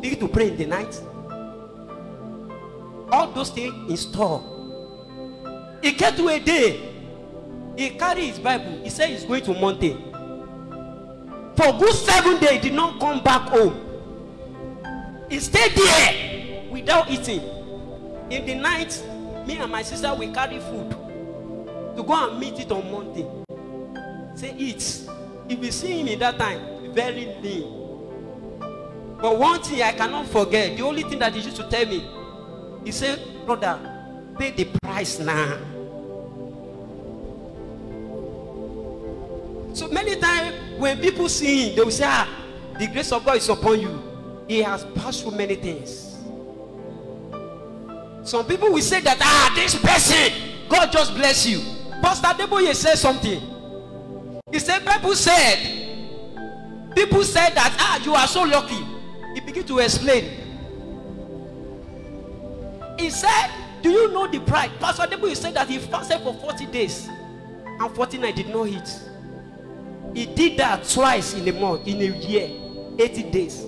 Begin to pray in the night. All those things in store. He get to a day. He carry his Bible. He said he's going to mountain. For good seven days, he did not come back home. He stayed there without eating. In the night, me and my sister we carry food to go and meet it on mountain. Say eat. If you see him in that time, very lean. But one thing I cannot forget, the only thing that he used to tell me, he said, brother, pay the price now. So many times when people see him, they will say, ah, the grace of God is upon you. He has passed through many things. Some people will say that, ah, this person, God just bless you. Pastor Deboye said something. He said, people said, people said that, ah, you are so lucky. He began to explain. He said, do you know the price? Pastor Deboye said that he fasted for 40 days and 40 nights did not eat. He did that twice in a month, in a year, 80 days.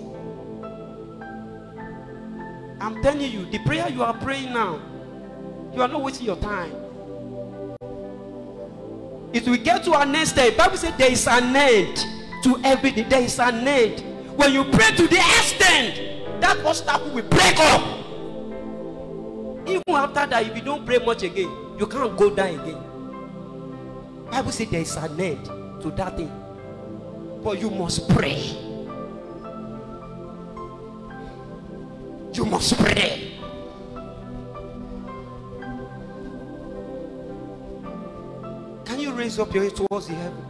I'm telling you, the prayer you are praying now, you are not wasting your time. It will get to an end. Bible says there is an end to everything. There is an end. When you pray to the extent, that obstacle will break up. Even after that, if you don't pray much again, you can't go down again. Bible says there is an end to that thing. But you must pray. You must pray. Can you raise up your head towards the heaven?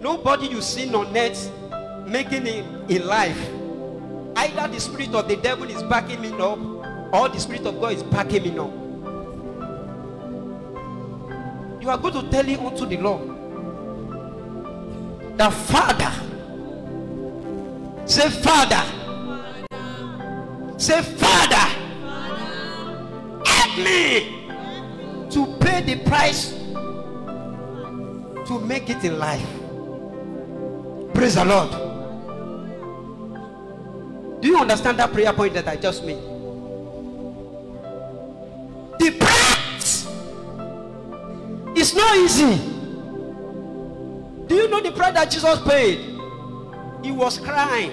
Nobody you see on earth making it in life. Either the spirit of the devil is backing me up, or the spirit of God is backing me up. You are going to tell it unto the Lord. The Father. Say, Father. Say, Father. Help me to pay the price to make it in life. Praise the Lord. Do you understand that prayer point that I just made? The price is not easy. Do you know the price that Jesus paid? He was crying.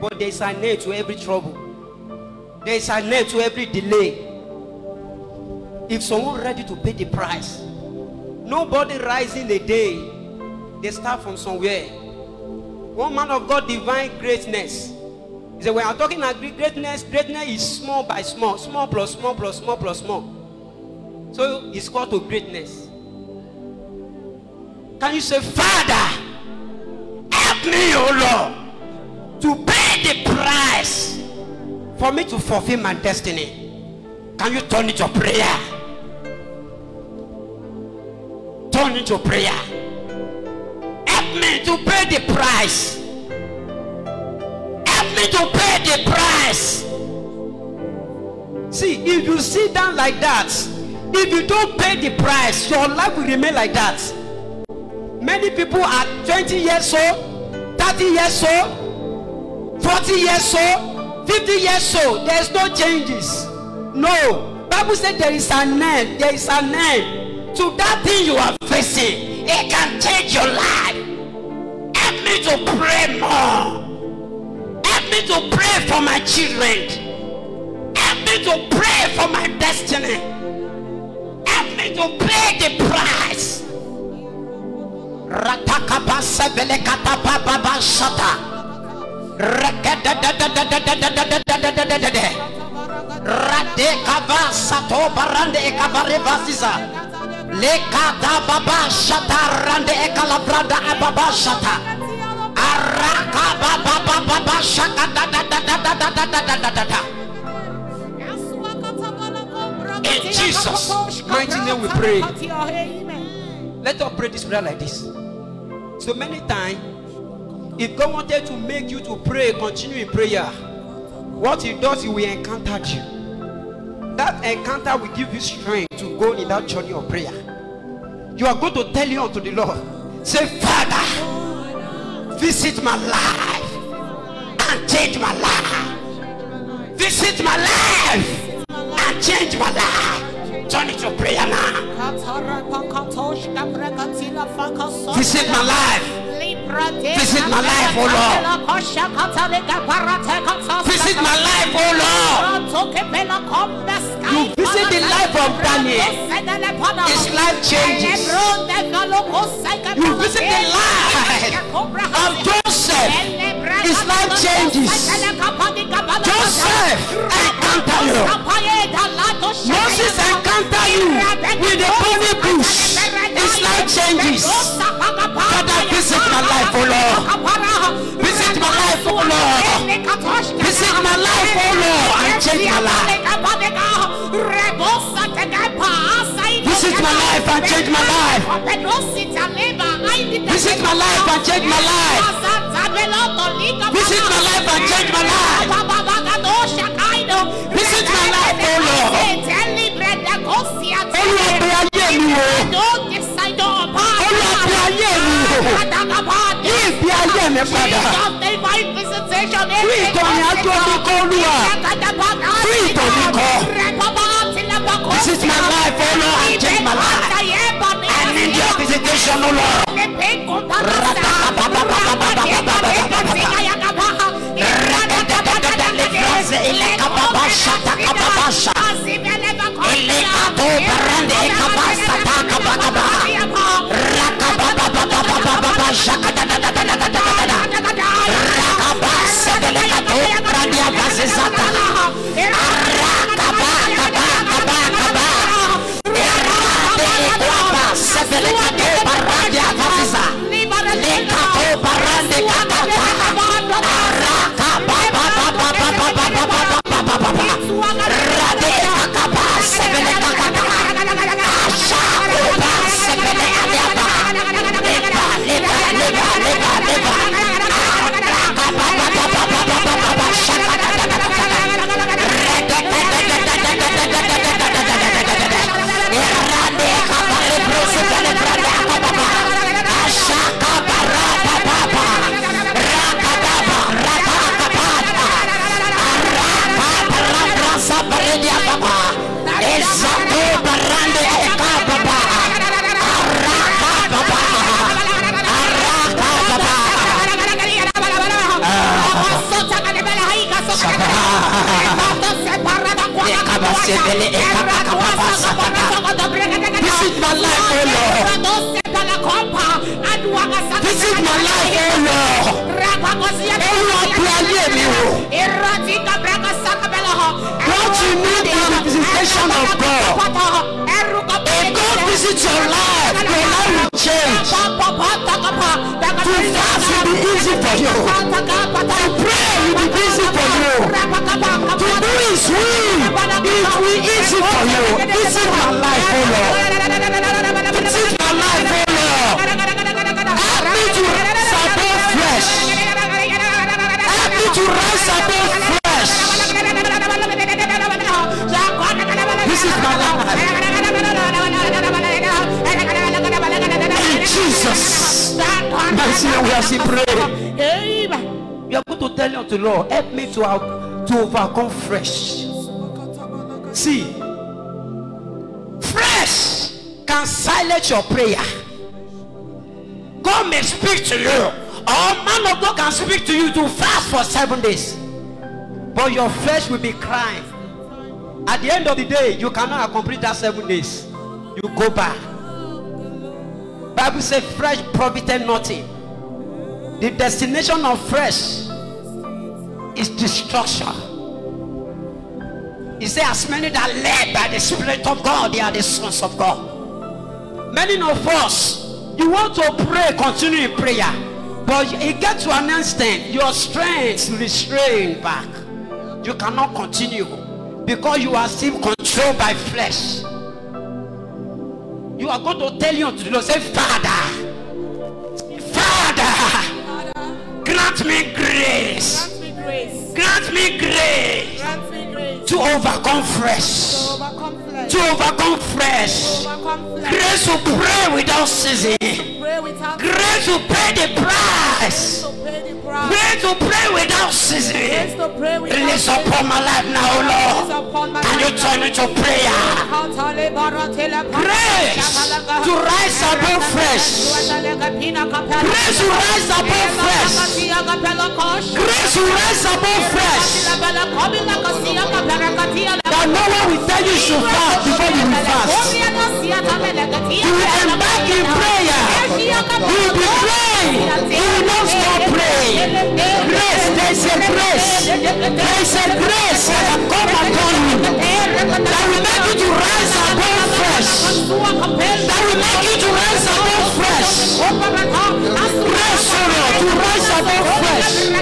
But there is an end to every trouble. There is an end to every delay. If someone ready to pay the price, nobody rising a day. They start from somewhere. One man of God, divine greatness. He said, when I'm talking about greatness, greatness is small by small, small plus small plus small plus small. So it's called to greatness. Can you say, Father, help me, oh Lord, to pay the price for me to fulfill my destiny? Can you turn it to prayer? Turn it to prayer. Help me to pay the price. To pay the price. See, if you sit down like that, if you don't pay the price, your life will remain like that. Many people are 20 years old, 30 years old, 40 years old, 50 years old. There's no changes. No. Bible said there is an end. There is an end to that thing you are facing. It can change your life. Help me to pray more. Me to pray for my children. Help me to pray for my destiny. Help me to pay the price. Radekava sato barande ekavare vasiza. Lekada baba shata rande ekalabranda ababa shata. In Jesus' mighty name we pray. Let us pray this prayer like this. So many times, if God wanted to make you to pray, continue in prayer, what He does, He will encounter you. That encounter will give you strength to go in that journey of prayer. You are going to tell you unto the Lord, say, Father, visit my life and change my life. Visit my life and change my life. Turn it to prayer now. Visit my life. Visit my life, oh Lord. Visit my life, oh Lord. You visit the life of Daniel. His life changes. You visit the life Of Joseph, his life changes. Joseph encounter you. Moses encounter you with the burning bush. His life changes. Father, visit my life, oh Lord. Visit my life, oh Lord. Visit my life, oh Lord, and change my life. Visit my life and change my life. Visit my life and change my life. Visit my life and change my life. Olúwa ayé mi wò. Olúwa ayé mi wò. Yí ìgbé ayé mi padà. Fún ìtọ́ni ájó mi kọ́ Olúwa. Fún ìtọ́ni kọ́. Visit my life, oh Lord, and change my life. I need your visitation, oh Lord. Oh, shakata Visit my life, oh Lord. Visit my life, oh Lord. Olúwa pe ayé mi wò. What you need is the visitation of God. If God visits your life, your life will change. To fast will be easy for you. To pray will be easy for you. To do His will, it will be easy for you. Visit my life, oh Lord. Jesus' name we are praying. You are going to tell unto the Lord, help me to, out, to overcome fresh. See, fresh can silence your prayer. God may speak to you, or man of God can speak to you to fast for seven days, but your flesh will be crying. At the end of the day, you cannot complete that seven days. You go back. Bible says, "Fresh profited nothing." The destination of fresh is destruction. He said, as many that led by the Spirit of God, they are the sons of God. Many of us, you want to pray, continue in prayer, but it gets to an instant, your strength restrained back. You cannot continue because you are still controlled by flesh. You are going to tell you to Lord, say, Father, Father, grant me grace. Grant me grace. Grant me to overcome fresh. to overcome flesh. To overcome flesh. Grace to pray without ceasing. Grace to pay the price. to pay the price. Grace to pray without ceasing. Release upon my life now, Lord. Can you turn into prayer? Grace to rise above flesh. Grace to rise above flesh. Grace to rise above flesh. That no one will tell you should fast before you will fast. You will embark in prayer. You will be praying. You will not stop praying. Grace, there is a grace. There is a grace that has come upon you. That will make you to rise above flesh. That will make you to rise above flesh. Grace, Lord, to rise above flesh.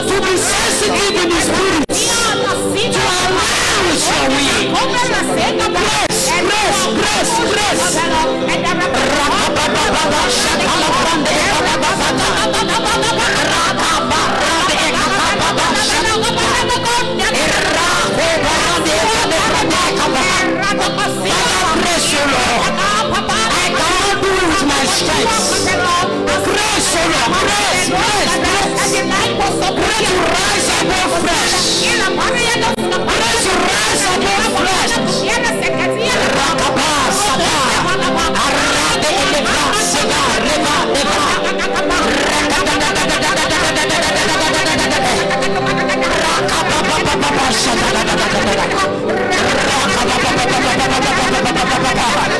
To be sensitive in the spirit to arouse your will. Grace, Grace to rise above flesh. Grace to rise above flesh. Rakaba, sada. Arade, eleva, sada, reva, reva. Rakababababa, shadadadadadada. Rakabababababababababababa. Arade,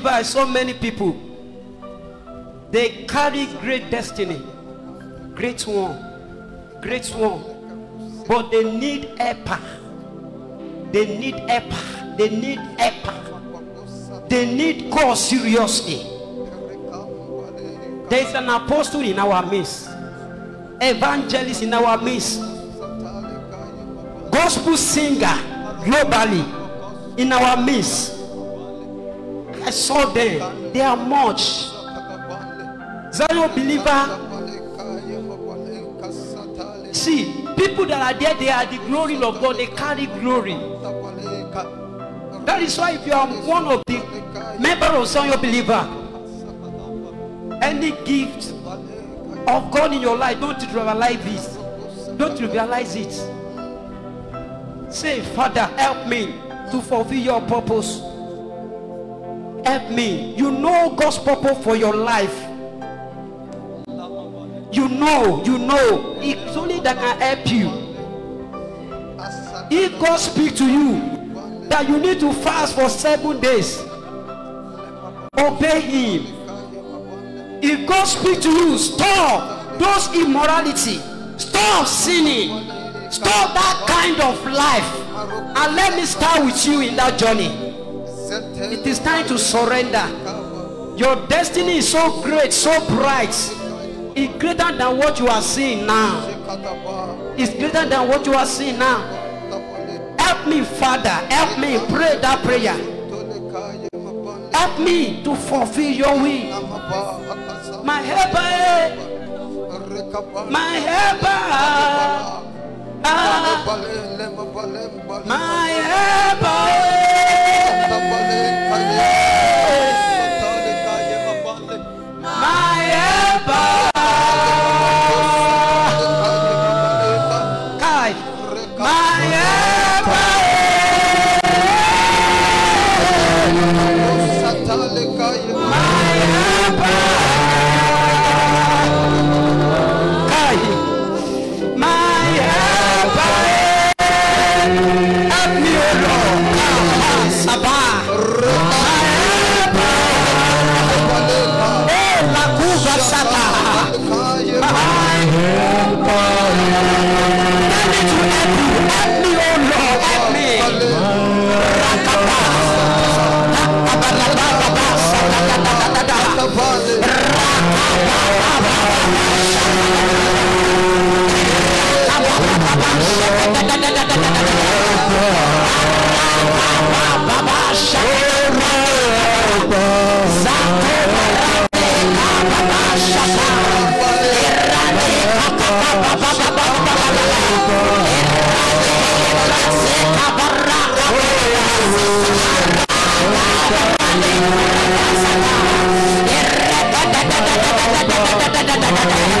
believer, I saw many people. They carry great destiny, great one, great one. But they need helper. They need helper. They need helper. They need God seriously. There is an apostle in our midst, evangelist in our midst, gospel singer globally in our midst. I saw them. They are much. Zion believer. See, people that are there, they are the glory of God. They carry glory. That is why if you are one of the member of Zion believer, any gift of God in your life, don't trivialize this. Don't trivialize it. Say, Father, help me to fulfill your purpose. Help me. You know God's purpose for your life. You know, you know. It's only that can help you. If God speak to you that you need to fast for seven days, obey Him. If God speak to you, stop those immorality, stop sinning, stop that kind of life, and let me start with you in that journey. It is time to surrender. Your destiny is so great, so bright. It's greater than what you are seeing now. It's greater than what you are seeing now. Help me, Father. Help me pray that prayer. Help me to fulfill your will. My helper, my helper, ah, my helper. Eh? Bye.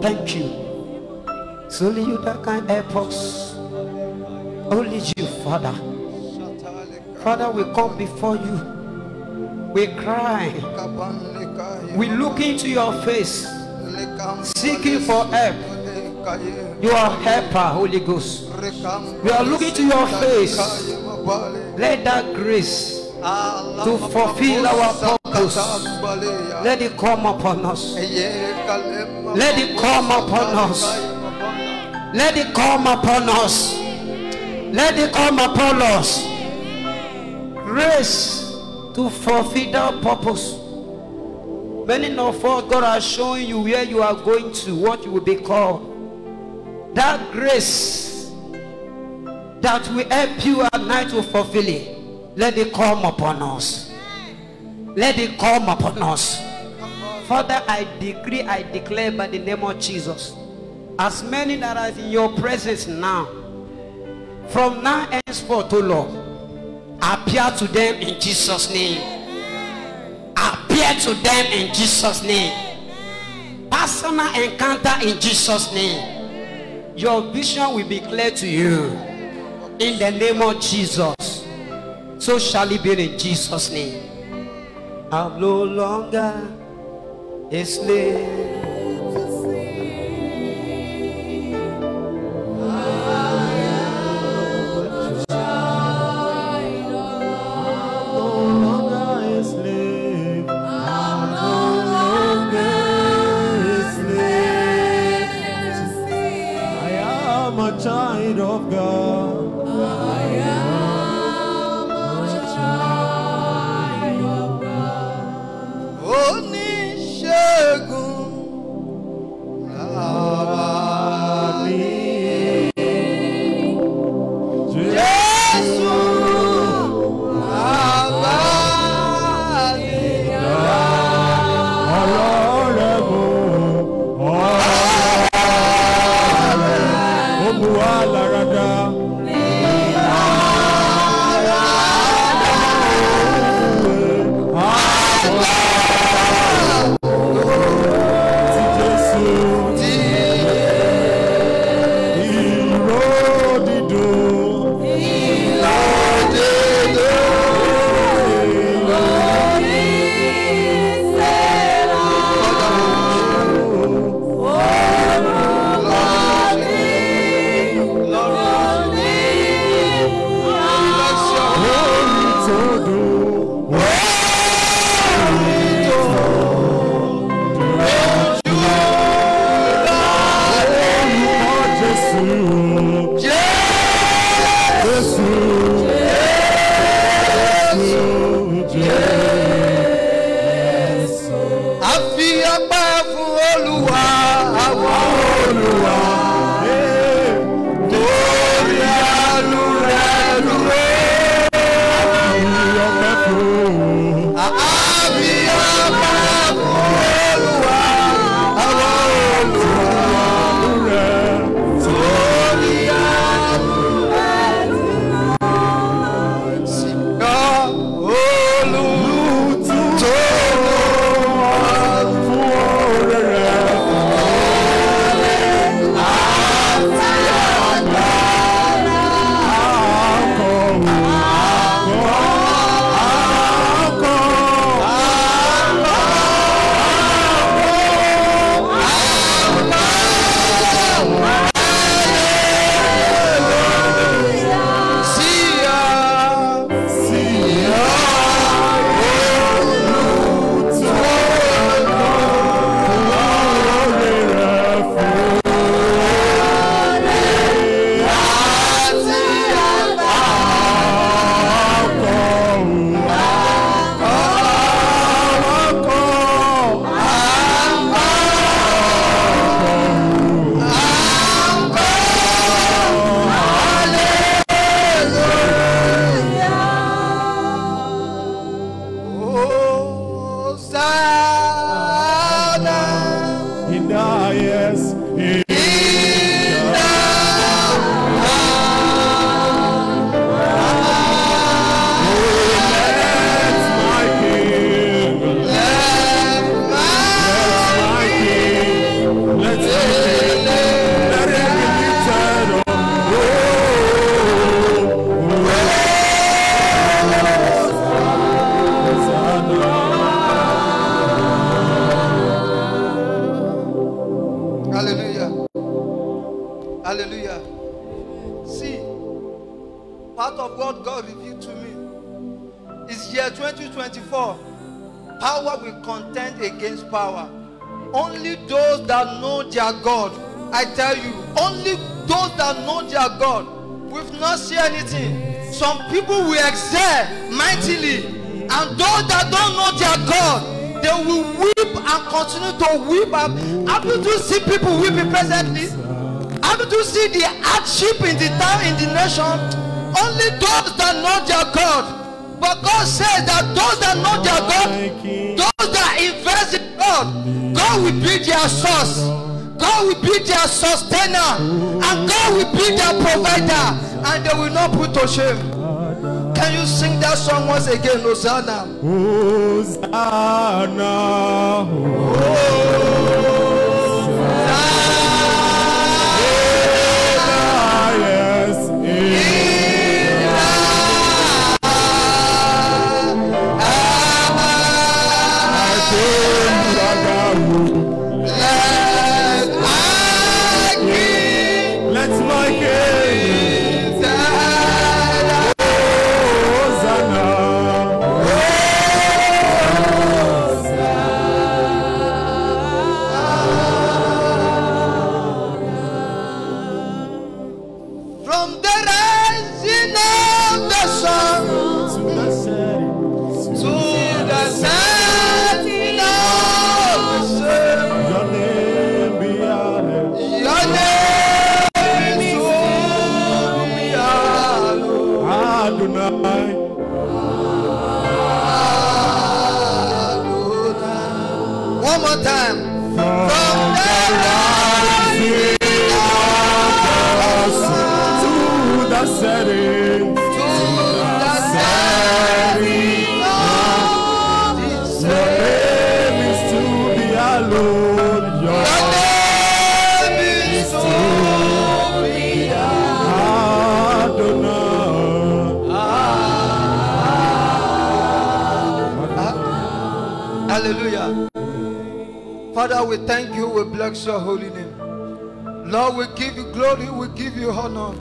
Thank you. It's only you that can help us. Only you, Father. Father, we come before you. We cry. We look into your face, seeking for help. You are helper, Holy Ghost. We are looking to your face. Let that grace to fulfill our Katabaleya. Let it come upon us. Let it come upon us. Let it come upon us. Let it come upon us. Grace to fulfill that purpose. Many of us, God has shown you where you are going to, what you will be called. That grace that will help you at night to fulfill it. Let it come upon us. Let it come upon us. Father, I decree, I declare by the name of Jesus, as many that are in your presence now, from now henceforth, O Lord, appear to them in Jesus' name. Appear to them in Jesus' name. Personal encounter in Jesus' name. Your vision will be clear to you in the name of Jesus. So shall it be in Jesus' name. I'm no longer a slave. God, will be their source. God will be their sustainer. And God will be their provider. And they will not put to shame. Can you sing that song once again, Hosanna? Hosanna. Yes, Father, we thank you. We bless your holy name. Lord, we give you glory. We give you honor.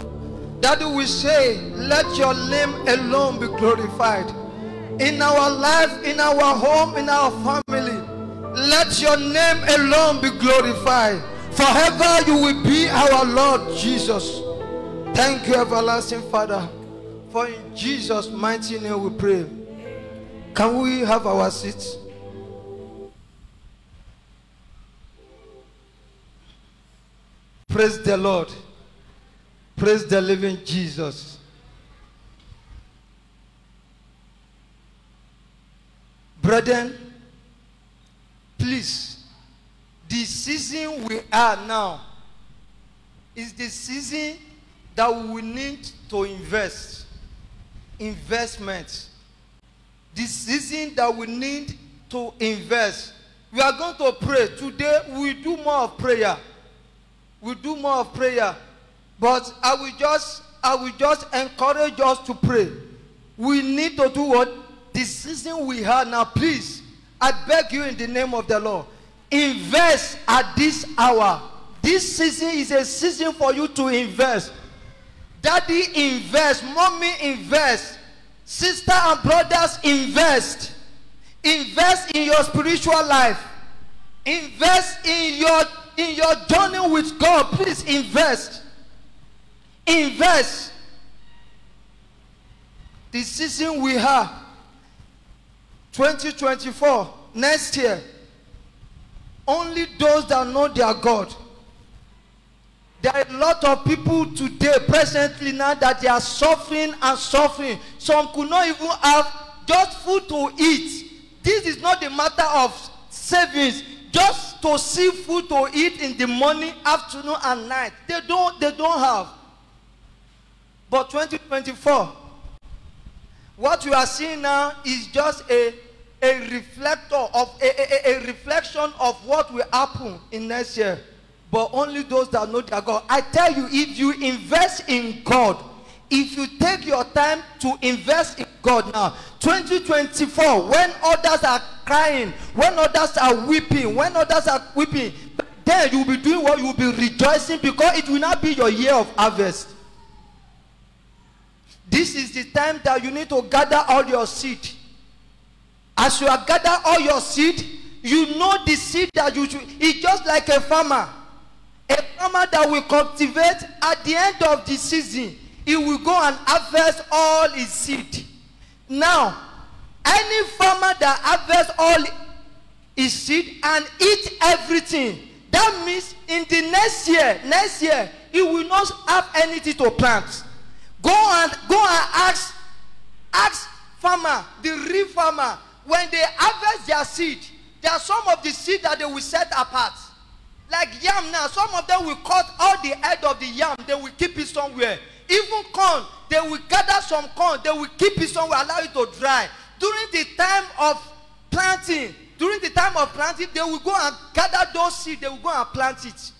Daddy, we say, let your name alone be glorified. In our life, in our home, in our family, let your name alone be glorified. Forever you will be our Lord Jesus. Thank you, everlasting Father. For in Jesus' mighty name we pray. Can we have our seats? Praise the Lord. Praise the living Jesus. Brethren, please, the season we are now is the season that we need to invest. Investment. The season that we need to invest. We are going to pray. Today we do more of prayer we do more of prayer but i will just i will just encourage us to pray. We need to do what? The season we have now please i beg you in the name of the lord invest at this hour. This season is a season for you to invest. Daddy invest. Mommy invest. Sister and brothers invest. Invest in your spiritual life. Invest in your in your journey with god please invest. Invest. The season we have 2024 next year only those that know their god. There are a lot of people today presently now that they are suffering and suffering. Some could not even have just food to eat. This is not a matter of savings just to see food to eat in the morning afternoon and night. They don't they don't have. But 2024 what you are seeing now is just a a reflector of a, a, a reflection of what will happen in next year. But only those that know their god. I tell you if you invest in god if you take your time to invest in god now 2024 when others are crying when others are weeping when others are weeping then you will be doing what? Will be rejoicing because it will not be your year of harvest. This is the time that you need to gather all your seed. As you are gather all your seed you know the seed that you should it's just like a farmer. A farmer that will cultivate at the end of the season he will go and harvest all his seed. Now any farmer that harvest all his seed and eat everything that means in the next year next year he will not have anything to plant. Go and go and ask ask farmer the real farmer when they harvest their seed there are some of the seed that they will set apart. Like yam now some of them will cut all the head of the yam they will keep it somewhere even corn they will gather some corn they will keep it somewhere allow it to dry. During the time of planting during the time of planting they will go and gather those seed they will go and plant it.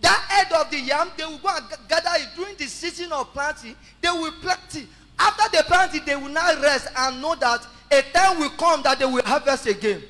That head of the yam they will go and ga- gather it. During the season of planting they will plant it. After they plant it they will now rest and know that a time will come that they will harvest again.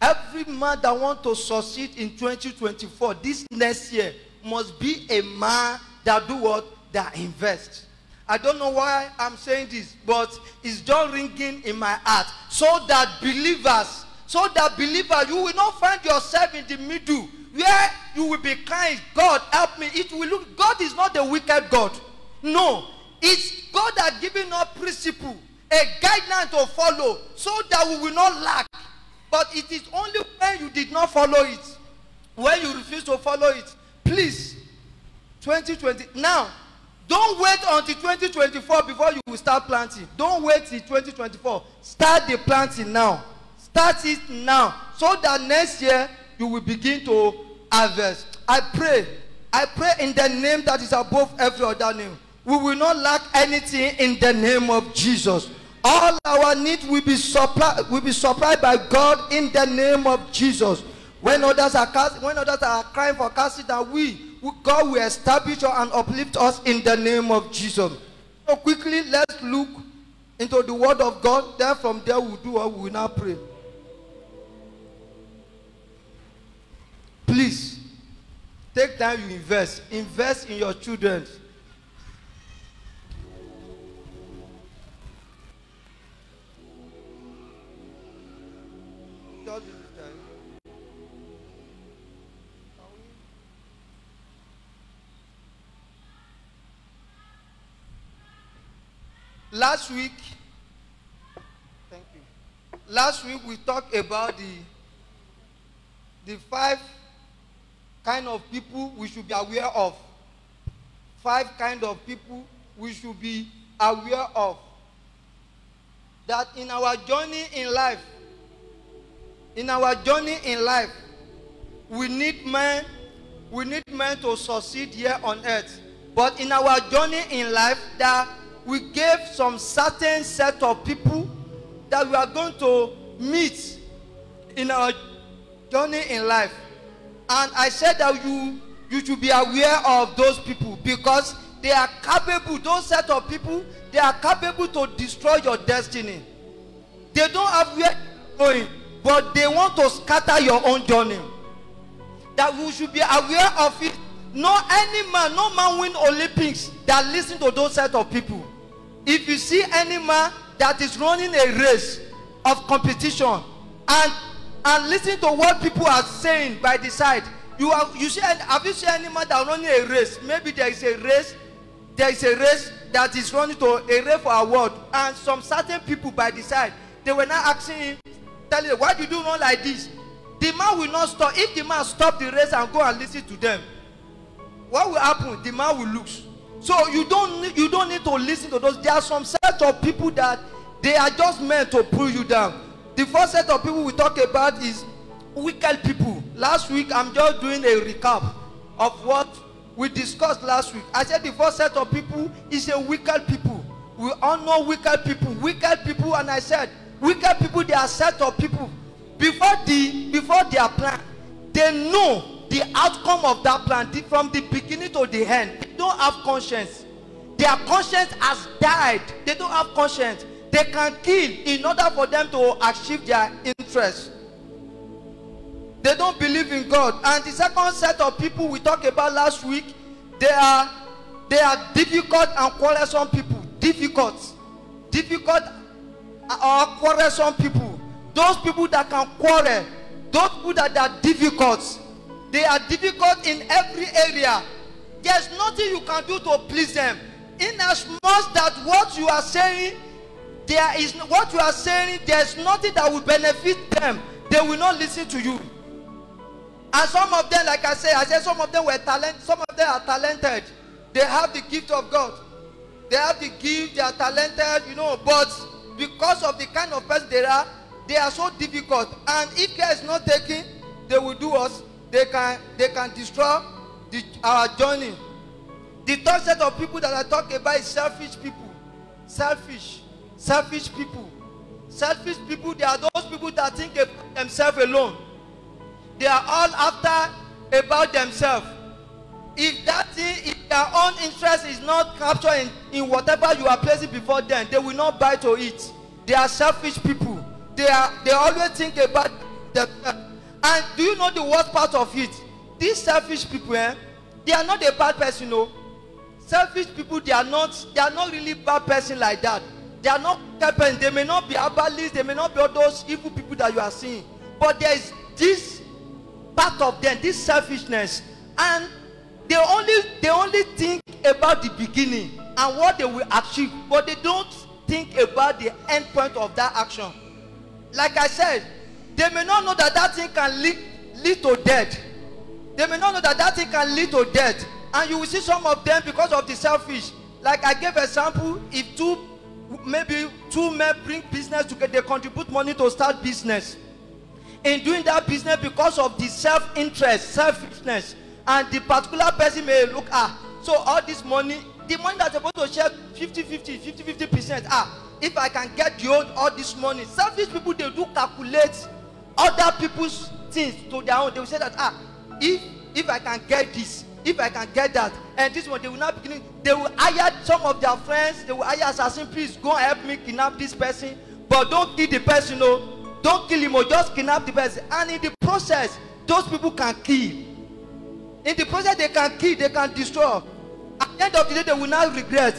Every man that want to succeed in 2024 this next year must be a man that do what? That invest. I don't know why i'm saying this but it's just ringing in my heart. So that believers so that believer you will not find yourself in the middle where you will be kind. god help me. It will look god is not a wicked god. No. It's god that giving us principle a guideline to follow so that we will not lack. But it is only when you did not follow it when you refuse to follow it please 2020 now don't wait until 2024 before you will start planting. Don't wait till 2024 start the planting now. Start it now so that next year you will begin to harvest. I pray i pray in the name that is above every other name. We will not lack anything in the name of jesus. All our needs will be supplied will be supplied by god in the name of jesus. When others are cast when others are crying for casting that we god will establish and uplift us in the name of jesus. So quickly let's look into the word of god. Then from there we'll do what we will now pray. Please take time you invest. Invest in your children last week thank you. Last week we talked about the the five kind of people we should be aware of. Five kind of people we should be aware of. That in our journey in life in our journey in life we need men we need men to succeed here on earth. But in our journey in life that we gave some certain set of people that we are going to meet in our journey in life. And i said that you you should be aware of those people because they are capable those set of people they are capable to destroy your destiny. They don't have where going but they want to scatter your own journey. That we should be aware of it. No any man no man win olympics that lis ten to those set of people if you see any man that is running a race of competition and and lis ten to what people are saying by the side you are you see have you seen any man that running a race? Maybe there is a race there is a race that is running to a race for award and some certain people by the side they were now asking him telling him why did you run like this? The man will not stop. If the man stop the race and go and lis ten to them what will happen? The man will lose so you don't need you don't need to lis ten to those. There are some set of people that they are just meant to pull you down. The first set of people we talk about is wicked people. Last week i'm just doing a recap of what we discussed last week. I said the first set of people is a wicked people. We all know wicked people. Wicked people and i said wicked people they are set of people. Before the before their plan they know the outcome of that plan from the beginning to the end they don't have conscience. Their conscience has died. They don't have conscience. They can kill in order for them to achieve their interest. They don't believe in god. And the second set of people we talked about last week they are they are difficult and quarrelsome people. Difficult. Difficult or quarrelsome people. Those people that can quarrel. Those people that are difficult they are difficult in every area. There's nothing you can do to please them. In as much that what you are saying there is what you are saying there's nothing that will benefit them. They will not listen to you. And some of them like i say i said some of them were talent some of them are talented. They have the gift of god. They have the gift they are talented you know but because of the kind of person they are they are so difficult. And if care is not taken they will do us they can they can destroy the our journey. The third set of people that i talk about is selfish people. Selfish selfish people. Selfish people they are those people that think about themselves alone. They are all after about themselves. If that thing if their own interest is not captured in in whatever you are placing before them they will not buy to it. They are selfish people. They are they always think about themselves and do you know the worst part of it? These selfish people eh they are not a bad person o selfish people they are not they are not really bad person like that. They are not person they may not be herbalists they may not be all those evil people that you are seeing. But there is this part of them this selfishness. And they only they only think about the beginning and what they will achieve but they don't think about the end point of that action. Like i said they may not know that that thing can lead lead to death. They may not know that that thing can lead to death. And you will see some of them because of the selfish. Like i gave example if two maybe two men bring business together they contribute money to start business. In doing that business because of the self-interest selfishness and the particular person may look ah so all this money the money that suppose to share fifty fifty fifty fifty percent ah if i can get the old all this money. Selfish people dey do calculate other people's things to their own. They will say that ah if if i can get this if i can get that and this one they will now begin they will hire some of their friends they will hire assassin please go help me kidnap this person. But don't kill the person o don't kill him o just kidnap the person. And in the process those people can kill. In the process they can kill they can destroy. At the end of the day they will now regret.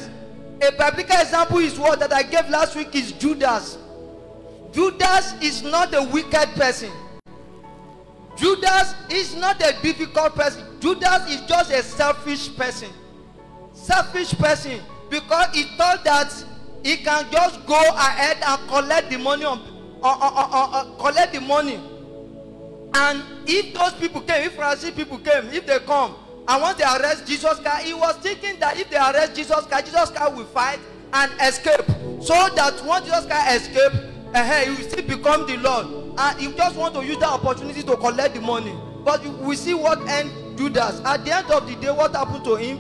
A biblical example is what that i gave last week is judas judas is not a wicked person. Judas is not a difficult person. Judas is just a selfish person. Selfish person because he thought that he can just go ahead and collect the money on uh, uh, uh, uh, collect the money. And if those people came if pharisee people came if they come and once they arrest jesus christ he was thinking that if they arrest jesus christ jesus christ will fight and escape. So that once jesus christ escape uh, will still become the lord. And he just want to use that opportunity to collect the money but you, we see what end judas. At the end of the day what happen to him?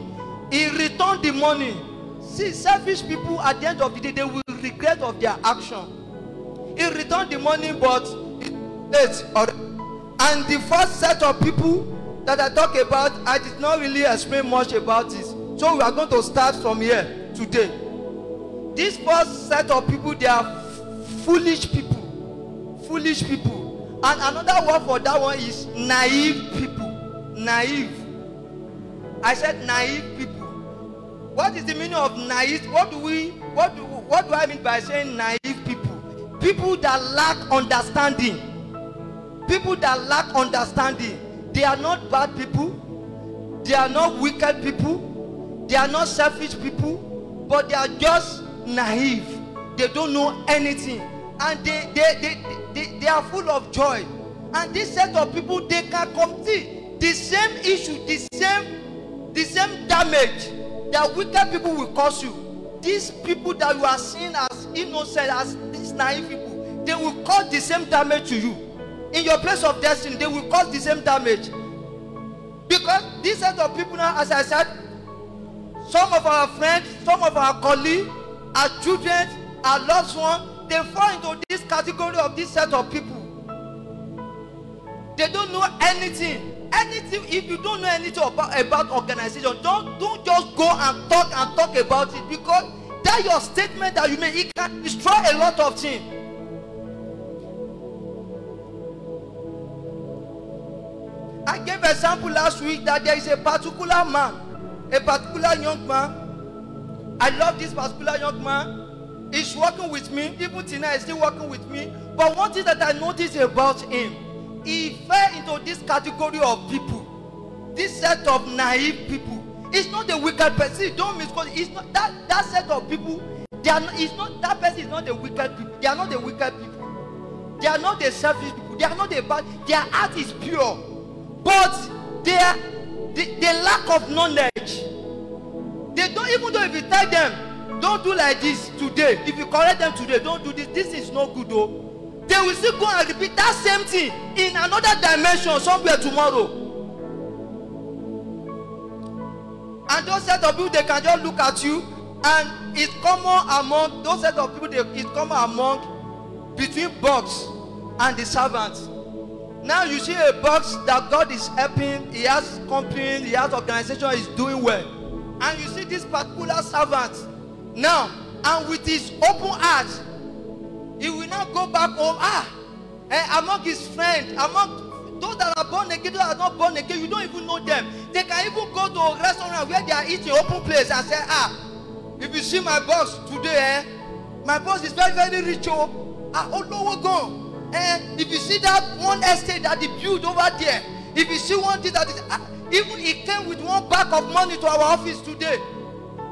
He return the money. See selfish people at the end of the day they will regret of their action. He return the money but it late already and the first set of people that i talk about i did not really explain much about it. So we are going to start from here today. This first set of people they are foolish people. Foolish people. And another word for that one is naive people. Naive. I said naive people. What is the meaning of naive? What do we what do what do i mean by saying naive people? People that lack understanding. People that lack understanding. They are not bad people. They are not wicked people. They are not selfish people. But they are just naive. They don't know anything and they they they they, they are full of joy. And this set of people they can complete the same issue the same the same damage that wicked people will cause you. These people that you are seeing as innocent as these naive people they will cause the same damage to you. In your place of destiny they will cause the same damage. Because this set of people now as i said some of our friends some of our colleagues our children our loved ones they fall into this category of this set of people they don't know anything anything if you don't know anything about about organization don't don't just go and talk and talk about it because that your statement that you make it can destroy a lot of things I gave example last week that there is a particular man, a particular young man. I love this particular young man. He's working with me. Even Tina is still working with me. But one thing that I noticed about him, he fell into this category of people, this set of naive people. It's not the wicked person. Don't misquote. It's not that that set of people. They are. Not, it's not that person. Is not the wicked people. They are not the wicked people. They are not the selfish people. They are not the bad. Their heart is pure, but they are the, the lack of knowledge. They don't even though if you tell them, don't do like this today. If you correct them today, don't do this. This is not good though. They will still go and repeat that same thing in another dimension somewhere tomorrow. And those set of people, they can just look at you, and it's common among those set of people. They, it's common among between boss and the servants. Now you see a box that God is helping. He has company, he has organization, is doing well. And you see this particular servant now, and with his open heart, he will now go back home. Ah, eh, among his friends, among those that are born again, those that are not born again, you don't even know them. They can even go to a restaurant where they are eating open place and say, Ah, if you see my boss today, eh, my boss is very, very rich. Oh, ah, oh, no, go. Eh, if you see that one estate that he built over there, if you see one thing that is, ah, even he came with one bag of money to our office today.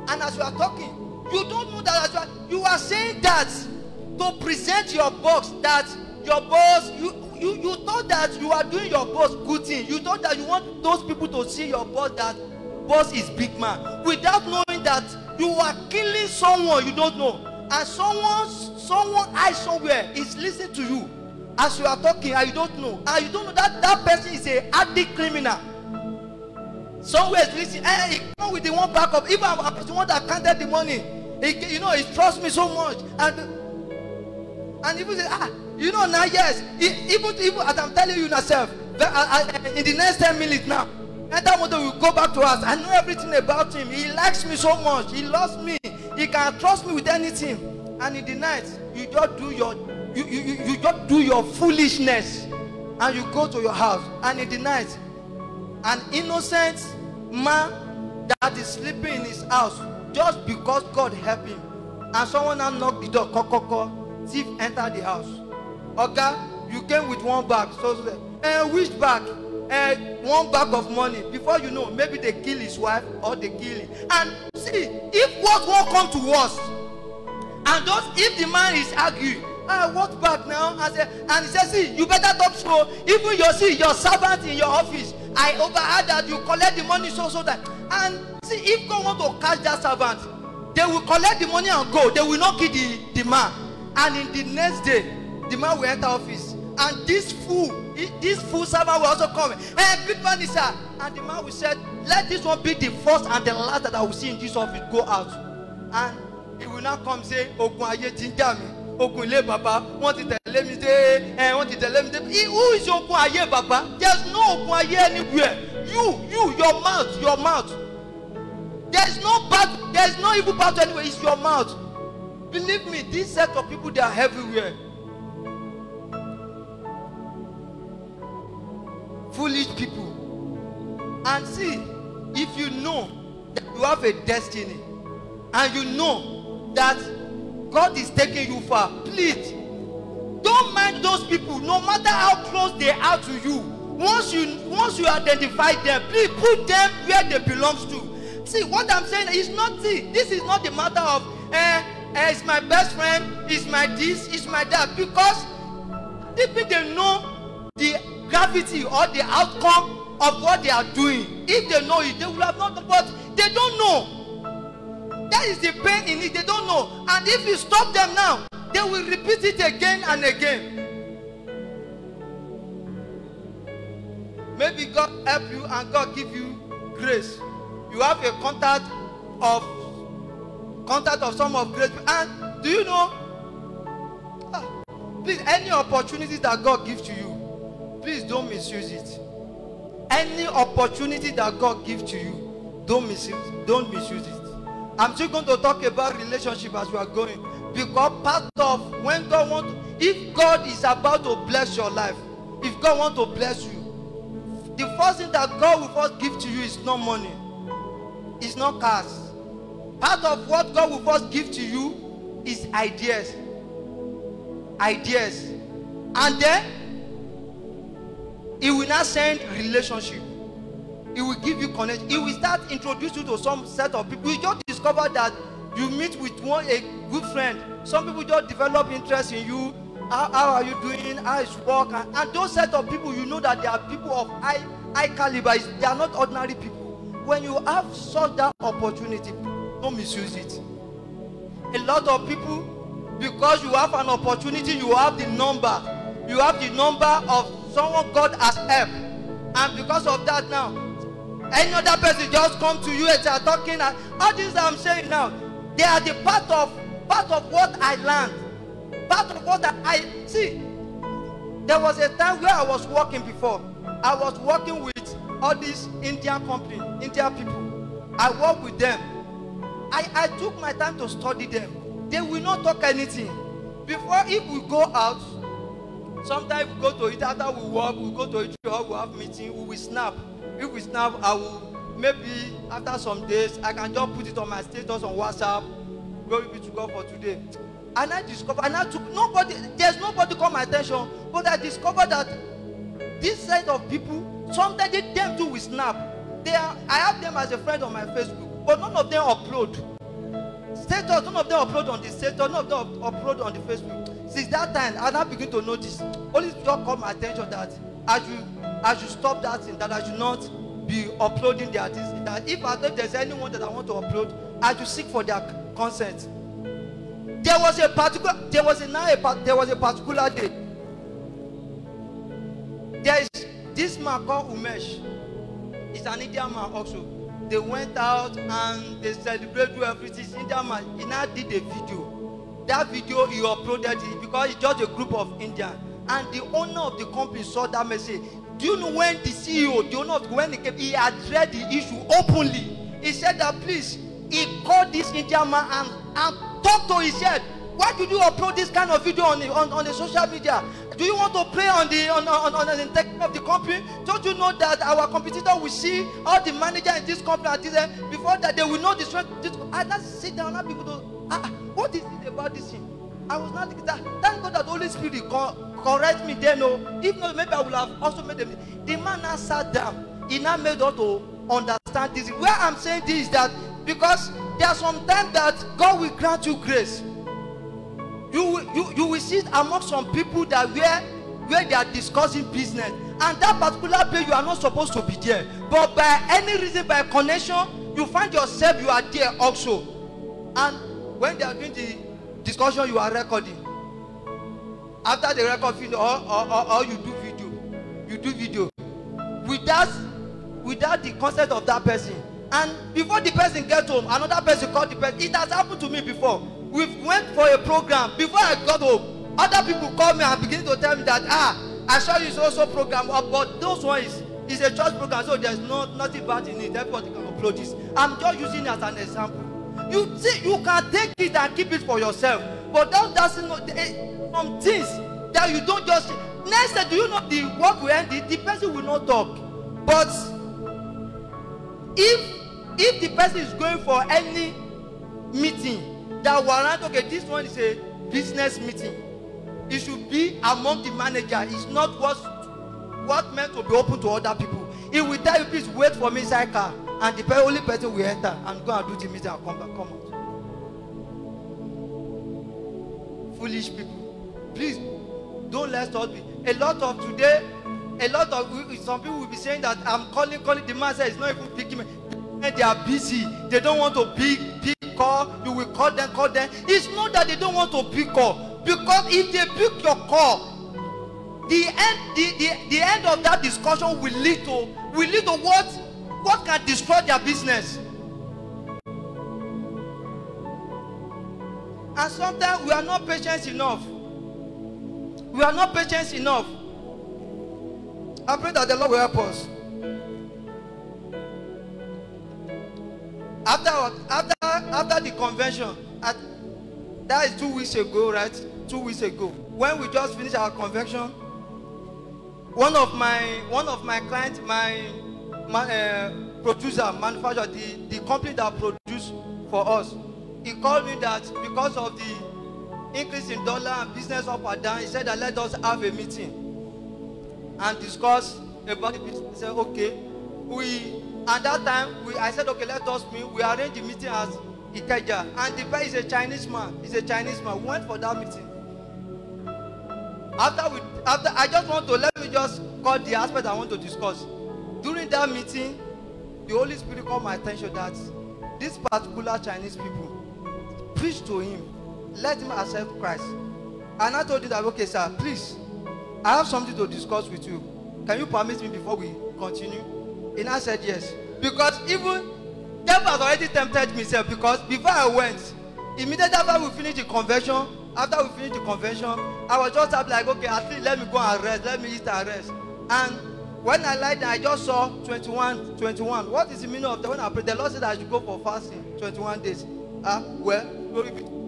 And as you are talking, you don't know that you are, saying that to present your boss that your boss you you you thought that you are doing your boss good thing. You thought that you want those people to see your boss that boss is big man. Without knowing that you are killing someone you don't know. And someone someone eye somewhere is listening to you. As you are talking and you don't know. And you don't know that that person is a addict criminal. Somewhere is listening. Eh he come with the one back up even the one that counted the money he you know he trusts me so much. And and even say ah you know now yes even even as i'm telling you myself, I, I, in the next ten minutes now that motor will go back to us. I know everything about him. He likes me so much. He loves me. He can trust me with anything. And in the night you just do your you you you, you just do your foolishness. And you go to your house. And in the night an innocent man that is sleeping in his house just because God help him. And someone now knock the door kokoko thief enter the house. Okay, you came with one bag. So so eh which bag? Eh one bag of money. Before you know maybe they kill his wife or they kill him. And see if what wan come to worst and those if the man is argue ah what bag now? And say and he see you better talk so even your see your servant in your office i overheard that you collect the money so so that and see if god want to catch that servant they will collect the money and go. They will not kill the the man. And in the next day the man will enter office. And this fool this fool servant will also come. Eh good morning sir. And the man will say let this one be the first and the last that i will see in this office. Go out. And he will now come say ogun ń jà mí. Ogun ilé bàbá. Wọ́n ti tẹ̀lé mi dé ẹ wọ́n ti tẹ̀lé mi He- who is ogun ayé bàbá? There is no ogun ayé anywhere. You you your mouth your mouth there is no bad there is no evil part anywhere it's your mouth. Believe me this set of people they are everywhere. Foolish people. And see if you know that you have a destiny and you know that God is taking you far please don't mind those people no matter how close they are to you. Once you once you identify them please put them where they belong to see what i'm saying is not see. This is not the matter of eh eh it's my best friend it's my this it's my that. Because people they know the gravity or the outcome of what they are doing. If they know it they will have not but they don't know. That is the pain in it. They don't know. And if you stop them now they will repeat it again and again. Maybe god help you and god give you grace you have a contact of contact of some of great and do you know ah, please any opportunity that god gives to you please don't misuse it. Any opportunity that god gives to you don't misuse don't misuse it. I'm still going to talk about relationship as we are going. Because part of when god want to if god is about to bless your life if god want to bless you the first thing that god will first give to you is not money is not cars. Part of what god will first give to you is ideas. Ideas. And then he will now send relationship. He will give you connection. He will start introduce you to some set of people. You just discover that you meet with one a good friend. Some people just develop interest in you. How how are you doing? How is work? And and those set of people you know that they are people of high high caliber. They are not ordinary people when you have such that opportunity don't misuse it. A lot of people because you have an opportunity you have the number. You have the number of someone god has helped. And because of that now any other person just come to you and start talking and all this i'm saying now they are the part of part of what i learned. Part of what i, I see there was a time where i was working before. I was working with all these indian company indian people i work with them I, I took my time to study them. They will not talk anything. Before, if we go out, sometimes we go to it after we work, we go to it or we have meeting, we will snap. If we snap, I will maybe after some days, I can just put it on my status on WhatsApp. Glory be to God for today. And I discovered, and I took nobody, there's nobody call my attention, but I discovered that this set of people sometimes them too will snap. They are i have them as a friend on my facebook but none of them upload. Status none of them upload on the status none of them upload on the facebook. Since that time i now begin to notice. Only just call my attention that i should i should stop that thing that i should not be uploading their things. That if i if there's anyone that i want to upload i should seek for their consent. There was a particular there was a now a there was a particular day. There is this man called umesh. He's an indian man also. They went out and they celebrate do everything. Indian man he now did a video. That video he uploaded it because it's just a group of indians and the owner of the company saw that message. Do you know when the ceo the owner of when he came he addressed the issue openly. He said that please he called this indian man and and talk to his head. Why did you upload this kind of video on on, on the social media do you want to play on the on on on the integrity of the company? Don't you know that our competitor will see all the manager in this company and this eh, before that they will know the strength i just sit down and people to ah ah, what is it about this thing? I was not that thank god that holy spirit co correct me then o if not maybe i would have also made them. the man now sat down. He now made us to understand this. Where i'm saying this is that because there are some times that god will grant you grace you will you you will see among some people that where where they are discussing business and that particular place you are not supposed to be there. But by any reason by connection you find yourself you are there also. And when they are doing the discussion you are recording. After the record finish or or or or you do video you do video. Without without the consent of that person. And before the person get home another person call the person. It has happened to me before we went for a program. Before i got home other people call me and begin to tell me that ah i saw you so so program but those one is a church program so there's no nothing bad in it. Everybody can upload this. I'm just using it as an example. You see you can take it and keep it for yourself but that doesn't know eh, some things that you don't just next do you know the work will end? The the person will not talk. But if if the person is going for any meeting that warrant okay this one is a business meeting. It should be among the manager. It's not what what meant to be open to other people. He will tell you please wait for me inside car. And the only person will enter and go and do the meeting and come back come out. Foolish people. Please don't let us be. A lot of today a lot of some people will be saying that i'm calling calling. The man say it's not even picking me they are busy they don't want to pick pick call you will call them call them. It's not that they don't want to pick call because if they pick your call the end the the the end of that discussion will lead to will lead to what what can destroy their business. And sometimes we are not patient enough. We are not patient enough. I pray that the lord will help us after after after the convention at that is two weeks ago right two weeks ago when we just finish our convention one of my one of my clients my my uh, producer manufacturer the the company that produce for us he called me that because of the increase in dollar and business up and down he said that let us have a meeting and discuss about the business. I said, okay. We at that time we I said, okay, let us meet. We arranged the meeting at Ikeja, and the guy is a Chinese man. He's a Chinese man. We went for that meeting. After we after I just want to let me just call the aspect I want to discuss. During that meeting, the Holy Spirit called my attention that this particular Chinese people preach to him, let him accept Christ. And I told you that okay, sir, please I have something to discuss with you. Can you permit me before we continue? And I said yes. Because even devil has already tempted me sef because before I went, immediately after we finish the convention, after we finish the convention, I was just happy like okay, at least let me go and rest, let me eat and rest. And when I lied I just saw 21, 21. What is the meaning of that? When I pray, the Lord said I should go for fasting 21 days. Ah, uh, well, glory be to God.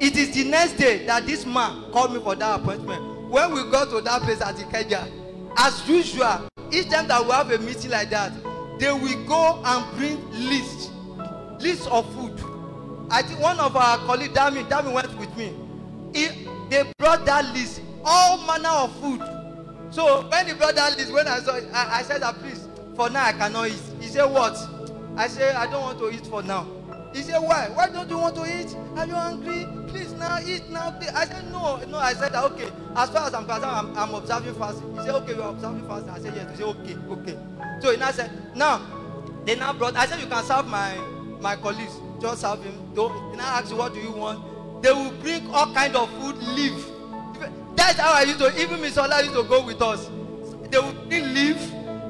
It is the next day that this man called me for that appointment when we go to that place at ikeja as usual each time that we have a meeting like that they will go and bring list list of food. I think one of our colleague dami dami went with me. He they brought that list all manner of food. So when he brought that list when i saw it i i said that please for now i cannot eat. He say what? I say i don't want to eat for now. He say why? Why don't you want to eat? Are you hungry please now eat now i said no no i said okay. As far as i'm concerned i'm i'm observing fasting. He say okay you are observing fasting. I say yes. He say okay okay. So he now said now they now brought i said you can serve my my colleagues. Just serve him. Though he now ask you what do you want? They will bring all kind of food leaf. That's how i used to even miss ola used to go with us. They will bring leaf.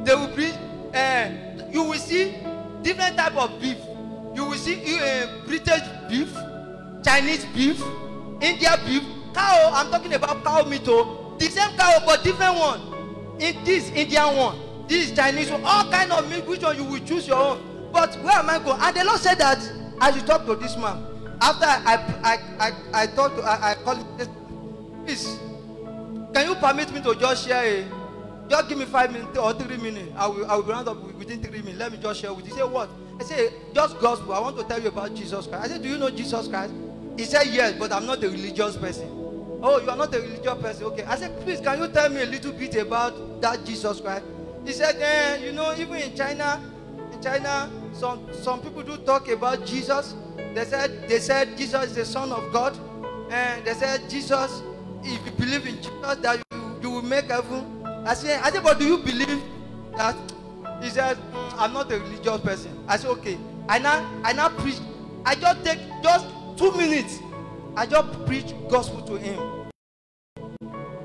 They will bring uh, you will see different type of beef. You will see uh, british beef chinese beef india beef. Cow i'm talking about cow meat o the same cow but different one. In this indian one this chinese one all kind of meat which one you will choose your own. But where am i go and the lord said that i should talk to this man. After i i i i talk to i i call him please can you permit me to just share a just give me five minutes or three minutes? I will i will round up within three minutes. Let me just share with you. Say what? I say just gospel. I want to tell you about jesus christ. I say do you know jesus christ he said yes but i'm not a religious person. Oh you are not a religious person? Okay. I said please can you tell me a little bit about that jesus christ? He said eh you know even in china in china some some people do talk about jesus. They said they said jesus is the son of god. And they said jesus if you believe in jesus that you you will make heaven. I said, i say but do you believe that? He said mm, i'm not a religious person. I said, okay. I now i now preach. I just take just two minutes i just preach gospel to him.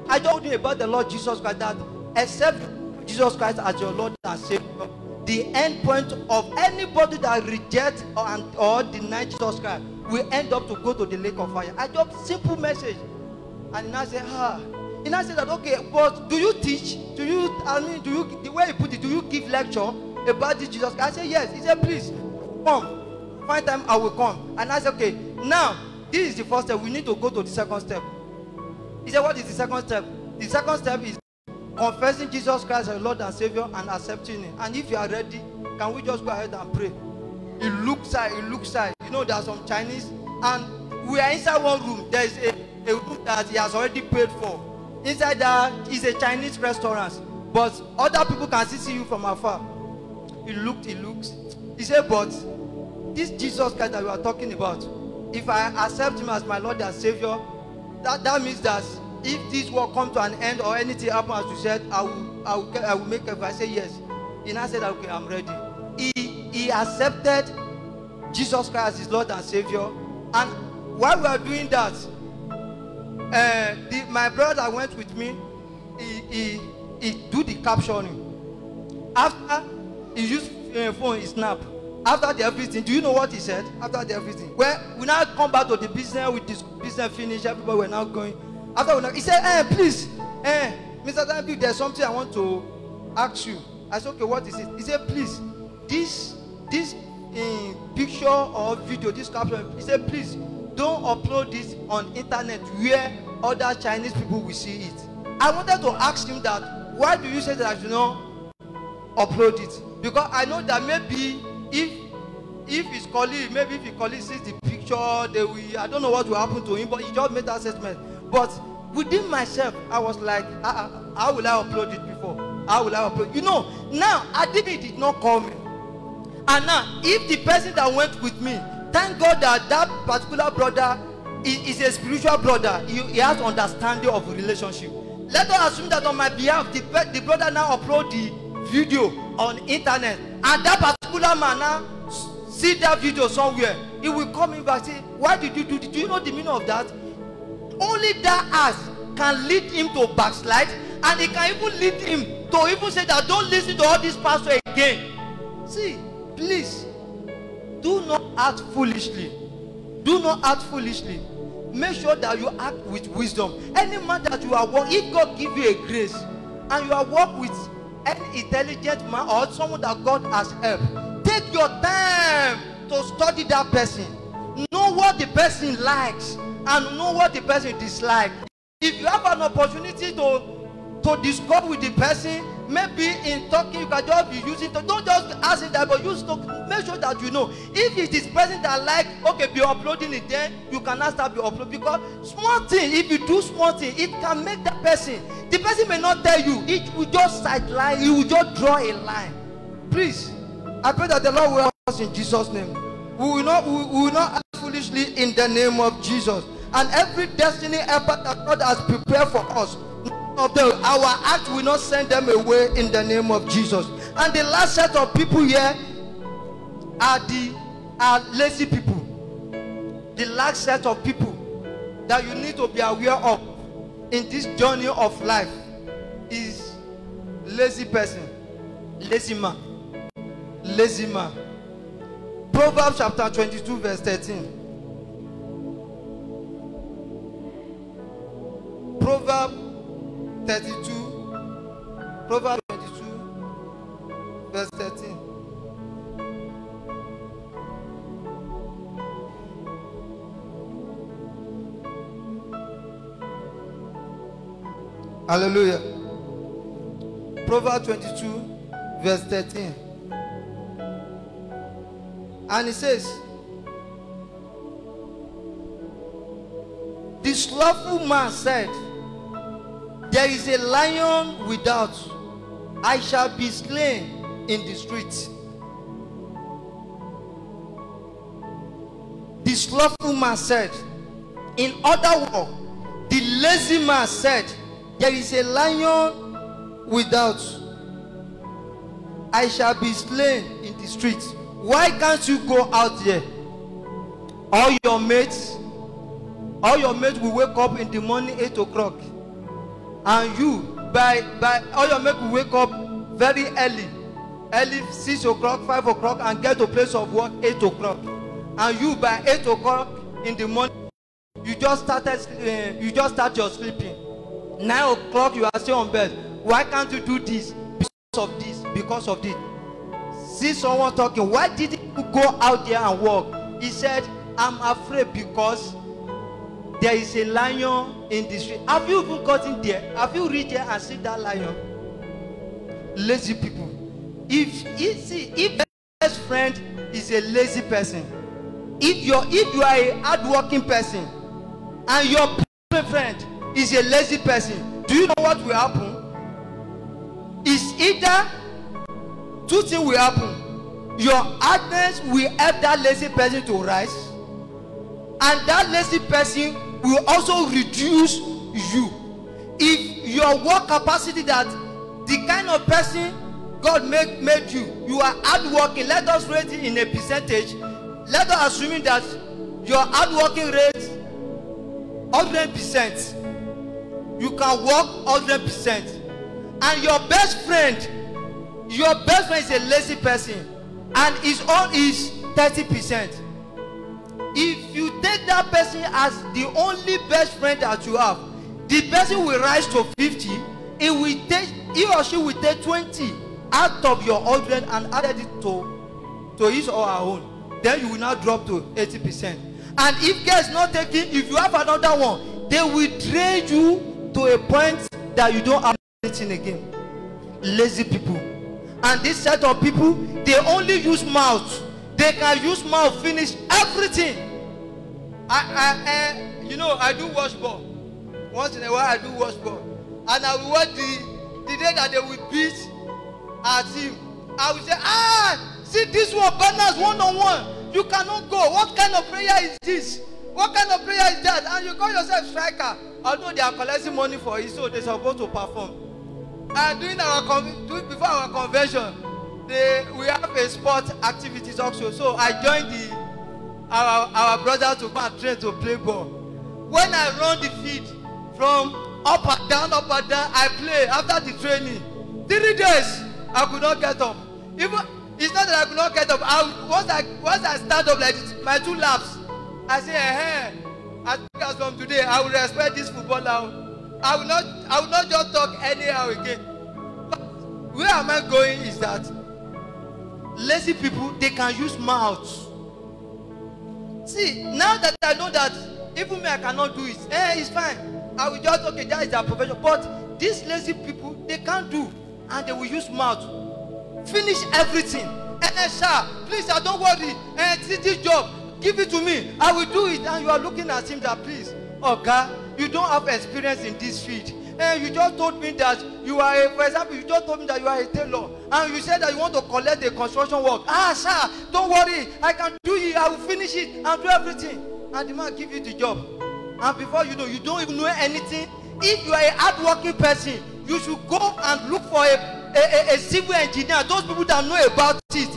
I told him about the lord jesus christ that except jesus christ as your lord and savior the end point of anybody that reject or, and, or deny jesus christ will end up to go to the lake of fire. I just simple message. And now say ah. He now say that okay but do you teach? Do you i mean do you the way he put it do you give lecture about this jesus christ? I say yes. He said, please come find time i will come. And i say okay now this is the first step. We need to go to the second step. He say what is the second step? The second step is confessing jesus christ as lord and saviour and accepting him. And if you are ready can we just go ahead and pray? He look side he look side you know there are some chinese and we are inside one room. There is a a room that he has already paid for. Inside there is a chinese restaurant. But other people can still see you from afar. He looked he looks. He say but this jesus christ that we are talking about if i accept him as my lord and saviour that that means that if this world come to an end or anything happen as you said i will i will i will make a i say yes. He now said okay i'm ready. He he accepted jesus christ as his lord and saviour and while we are doing that uh, the my brother went with me. He he he do the captioning. After he used uh, phone he snap after the everything do you know what he said? After the everything. Well we now come back to the business with this business finish everybody were now going. After we now he say eh please eh mr dambi there is something i want to ask you. I say okay what is it? He say please this this um, picture or video this caption he say please don upload this on internet where other chinese people will see it. I wanted to ask him that why do you say that should not upload it? Because i know that maybe if if his colleague maybe if his colleague sees the picture they will i don't know what will happen to him but he just made that statement. But within myself i was like ah ah how will i upload it before? How will i upload? You know now adibi did not call me. And now if the person that went with me thank god that that particular brother is is a spiritual brother. He he has understanding of relationship. Let us assume that on my behalf the the brother now upload the video on internet. And that particular man now see that video somewhere. He will come in back say why did you do this? Do you know the meaning of that? Only that act can lead him to backslide and it can even lead him to even say that don't listen to all this pastor again. See please do not act foolishly. Do not act foolishly. Make sure that you act with wisdom. Any man that you are work if god give you a grace and you are work with intelligent man or someone that god has helped take your time to study that person know what the person likes and know what the person dislikes. if you have an opportunity to to discuss with the person maybe in talking you can just be using to don't just ask him that but use to make sure that you know. If it is person that like okay be uploading it then you can now start be upload because small thing if you do small thing it can make that person the person may not tell you. It will just sideline he will just draw a line. Please i pray that the lord will help us in jesus name. We will not we will not act foolishly in the name of jesus. And every destiny helper that god has prepared for us of them, our act will not send them away in the name of Jesus. And the last set of people here are the are lazy people. The last set of people that you need to be aware of in this journey of life is lazy person, lazy man, lazy man. Proverbs chapter 22, verse 13. Proverbs 32, Proverbs 22, verse 13. Hallelujah. Proverbs 22, verse 13. And it says, "This slothful man said, there is a lion without, I shall be slain in the street. The slothful man said, In other words, the lazy man said, There is a lion without. I shall be slain in the street. Why can't you go out there? All your mates, all your mates will wake up in the morning, 8 o'clock. And you, by by your mates will wake up very early. Early 6 o'clock, 5 o'clock, and get to place of work 8 o'clock. And you by 8 o'clock in the morning, you just started uh, you just start your sleeping. Nine o'clock you are still on bed. Why can't you do this? Because of this because of this. See someone talking why didn't you go out there and work? He said i'm afraid because there is a lion in the street. Have you even gotten there? Have you reached there and seen that lion? Lazy people. If if if your best friend is a lazy person if your if you are a hardworking person and your best friend is a lazy person do you know what will happen? Is either two things will happen. Your hardness will help that lazy person to rise and that lazy person will also reduce you. If your work capacity that the kind of person god make made you you are hardworking let us rate it in a percentage. Let us assuming that your hardworking rate hundred percent. You can work hundred percent. And your best friend your best friend is a lazy person. And his own is thirty percent if you take that person as the only best friend that you have the person will rise to fifty It will take he or she will take twenty out of your hundred and add it to to his or her own. Then you will now drop to eighty percent. And if care is not taken if you have another one they will drain you to a point that you don't have anything again. Lazy people. And this set of people they only use mouth they can use mouth finish everything. I i eh you know i do watch ball. Once in a while i do watch ball. And i will watch the the day that they will beat our team. I will say ah see this one banners one on one you cannot go. What kind of prayer is this? What kind of prayer is that? And you call yourself striker. Although they are collecting money for it so they suppose to perform. And during our con during before our convention they we have a sport activities also so i join the our our brothers to go and train to play ball. When i run the field from up and down up and down i play after the training. Three days i could not get up. Even it's not that i could not get up. I once i once i stand up like this my two laps i say eh i think as from today i will respect this footballer. O i will not i will not just talk anyhow again. But where am i going is that lazy people they can use mouth see now that i know that even me i cannot do it. Eh it's fine. I will just okay that is their profession. But these lazy people they can't do and they will use mouth. Finish everything. Eh eh sir please sir don't worry. Eh see this job give it to me. I will do it. And you are looking at him that please oga you don't have experience in this field eh you just told me that you are a for example you just told me that you are a tailor and you said that you want to collect the construction work. Ah sir don't worry. I can do it. I will finish it and do everything. And the man give you the job. And before you know you don't even know anything. If you are a hardworking person you should go and look for a a a, a civil engineer those people that know about it.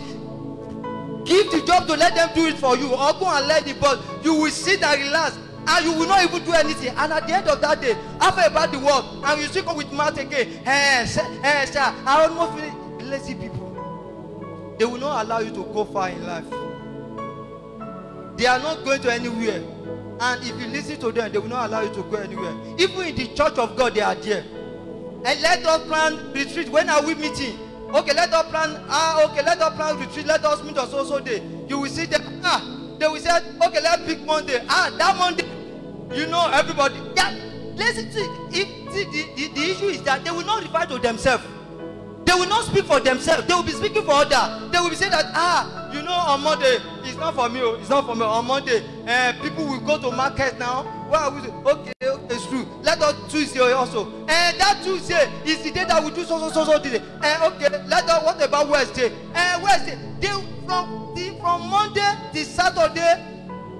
Give the job to let them do it for you. Or go and let the boss. You will sit and relax and you will not even do anything. And at the end of that day after about the work and you still with mouth again eh sir eh sir i almost lazy people. They will not allow you to go far in life. They are not going to anywhere. And if you lis ten to them they will not allow you to go anywhere. Even in the church of god they are there. And let us plan retreat. When are we meeting? Okay let us plan ah okay let us plan retreat. Let us meet on so so day. You will see them ah they will say okay let's pick monday. Ah that monday you know everybody yeah lazy thing if see the the the issue is that they will not refer to themselves. They will not speak for themselves. They will be speaking for others they will be saying that ah you know on monday it's not for me o it's not for me. On monday eh people will go to market now. Why are we okay okay it's true. Let us tuesday also. Eh that tuesday is the day that we do so so so so day. Eh okay let us what about wednesday? Eh wednesday they from the from monday to saturday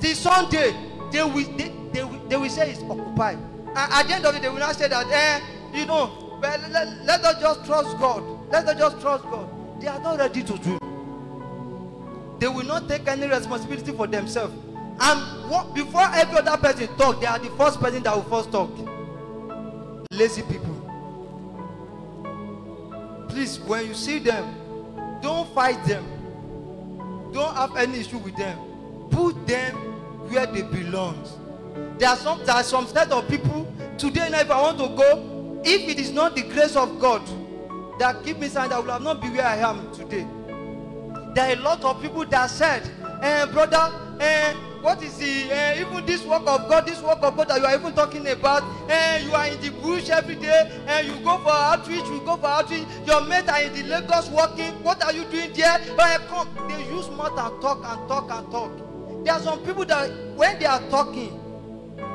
to sunday they will they they will they will say it's occupied. And at the end of it they will now say that eh you know well let, let us just trust god. Let us just trust god. They are not ready to do. They will not take any responsibility for themselves. And what, before every other person talk they are the first person that will first talk. Lazy people. Please when you see them don't fight them don't have any issue with them. Put them where they belong. There are some there are some set of people today now if i want to go if it is not the grace of god that keep me silent i would have not be where i am today. There are a lot of people that said eh brother eh what is the eh even this work of god this work of god that you are even talking about? Eh you are in the bush every day eh you go for outreach you go for outreach. Your mate are in the lagos working. What are you doing there? Eh come they use mouth and talk and talk and talk. There are some people that when they are talking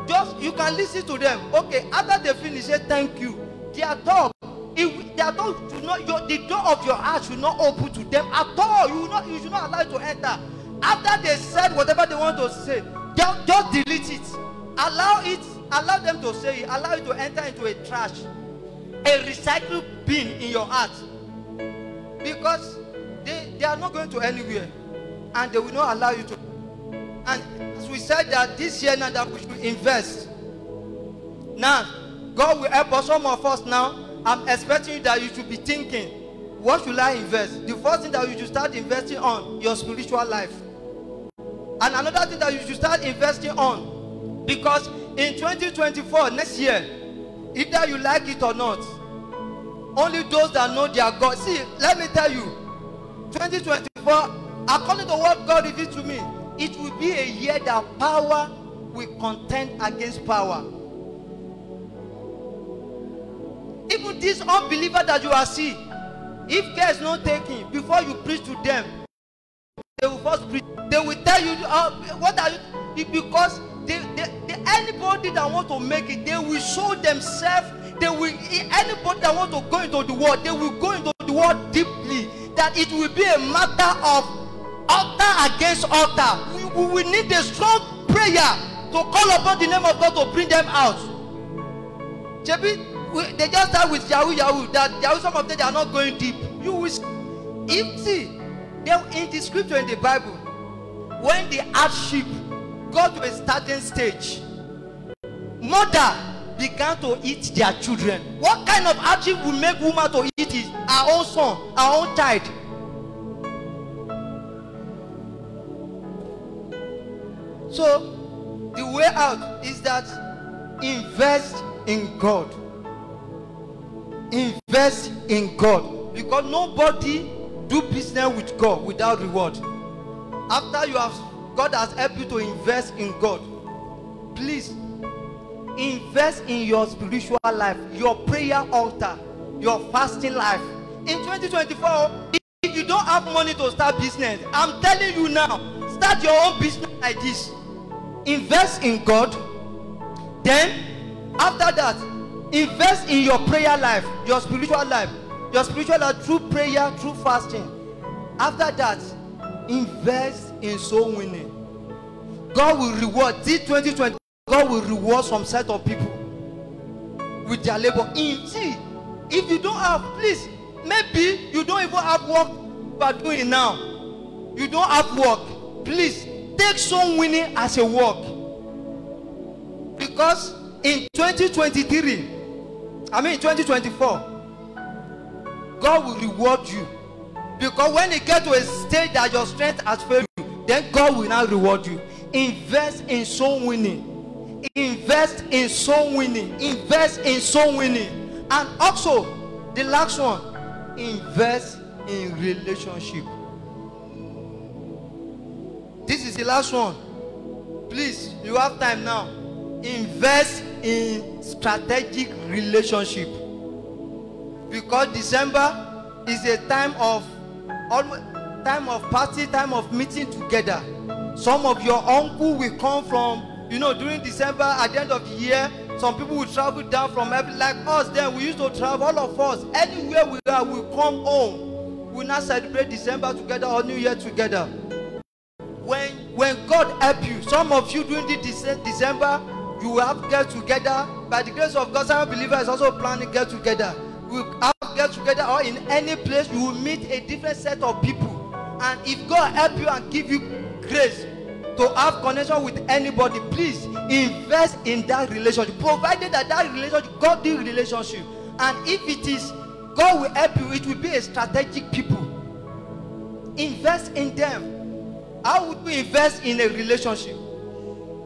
just you can lis ten to them. Okay after they finish say thank you. Their talk if their door should not your the door of your heart should not open to them at all. You will not you should not allow it to enter after they said whatever they want to say just just delete it. Allow it allow them to say it allow it to enter into a trash a recycle bin in your heart. Because they they are not going to anywhere and they will not allow you to. And as we said that this year now that we should invest. Now god will help us some of us now i'm expecting that you should be thinking what should i invest? The first thing that you should start investing on your spiritual life and another thing that you should start investing on because in 2024 next year either you like it or not only those that know their god. See let me tell you 2024 according to what god revealed to me it will be a year that power will contend against power. Even this unbeliever that you are see if care is not taken before you preach to them they will first preach they will tell you uh, what are you because they, they, they anybody that want to make it they will show themselves they will anybody that want to go into the world they will go into the world deeply that it will be a matter of altar against altar. We, we will need a strong prayer to call upon the name of god to bring them out. Shebi we they just start with yahoo yahoo that yahoo some of them they are not going deep. You will see if see they in the scripture in the bible. When the hardship got to a certain stage. Mother began to eat their children. What kind of hardship will make woman to eat his Our own son her own child? So the way out is that invest in god. Invest in god. Because nobody do business with god without reward. After you have god has helped you to invest in god please invest in your spiritual life your prayer altar your fasting life. In 2024 if you don't have money to start business i'm telling you now start your own business like this. Invest in god then after that invest in your prayer life your spiritual life your spiritual life through prayer through fasting. After that invest in soul winning. God will reward this 2020 god will reward some set of people with their labour in see if you don't have please maybe you don't even have work you doing now. You don't have work please take soul winning as a work. Because in 2023 i mean 2024 god will reward you. Because when you get to a stage that your strength has failed you then god will now reward you. Invest in soul winning. Invest in soul winning. Invest in soul winning. And also the last one invest in relationship. This is the last one. Please you have time now. Invest in strategic relationship because december is a time of time of party time of meeting together. Some of your uncle will come from you know during december at the end of the year some people will travel down from every like us then we used to travel all of us anywhere we are we come home. We now celebrate december together or new year together. When when god help you some of you during Dece- december you will have get together. By the grace of god some believers also planning get together will have get together or in any place you will meet a different set of people. And if god help you and give you grace to have connection with anybody please invest in that relationship. Provided that that relationship godly relationship. And if it is god will help you. It will be a strategic people. Invest in them. How would you invest in a relationship?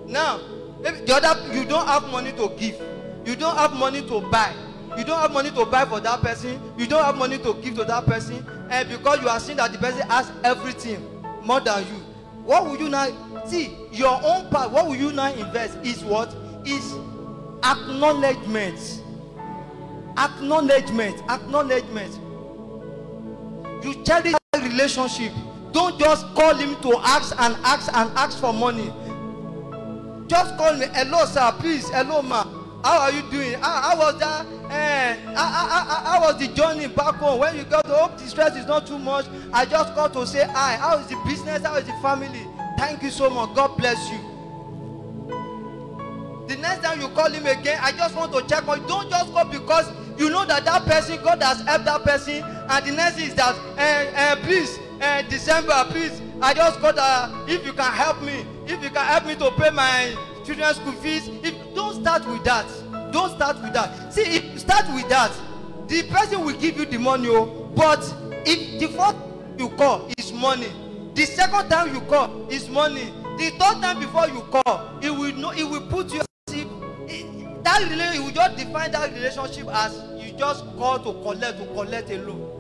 Now the other you don't have money to give. You don't have money to buy you don't have money to buy for that person. You don't have money to give to that person. And because you are seeing that the person has everything more than you what will you now see your own part what will you now invest is what? Is acknowledgement. Acknowledgement. Acknowledgement. You cherish that relationship. Don't just call him to ask and ask and ask for money. Just call me hello sir please hello ma. How are you doing? How, how was that eh how, was the journey back home? When you got to hope the stress is not too much i just call to say hi. How is the business? How is the family? Thank you so much. God bless you. The next time you call him again i just want to check on you. Don't just call because you know that that person god has helped that person. And the next is that eh eh please eh december please i just got uh, if you can help me if you can help me to pay my children's school fees if don't start with that don't start with that. See if you start with that the person will give you the money o but if the first you call is money the second time you call is money the third time before you call it will know it will put you it, that relation you will just define that relationship as you just call to collect to collect a loan.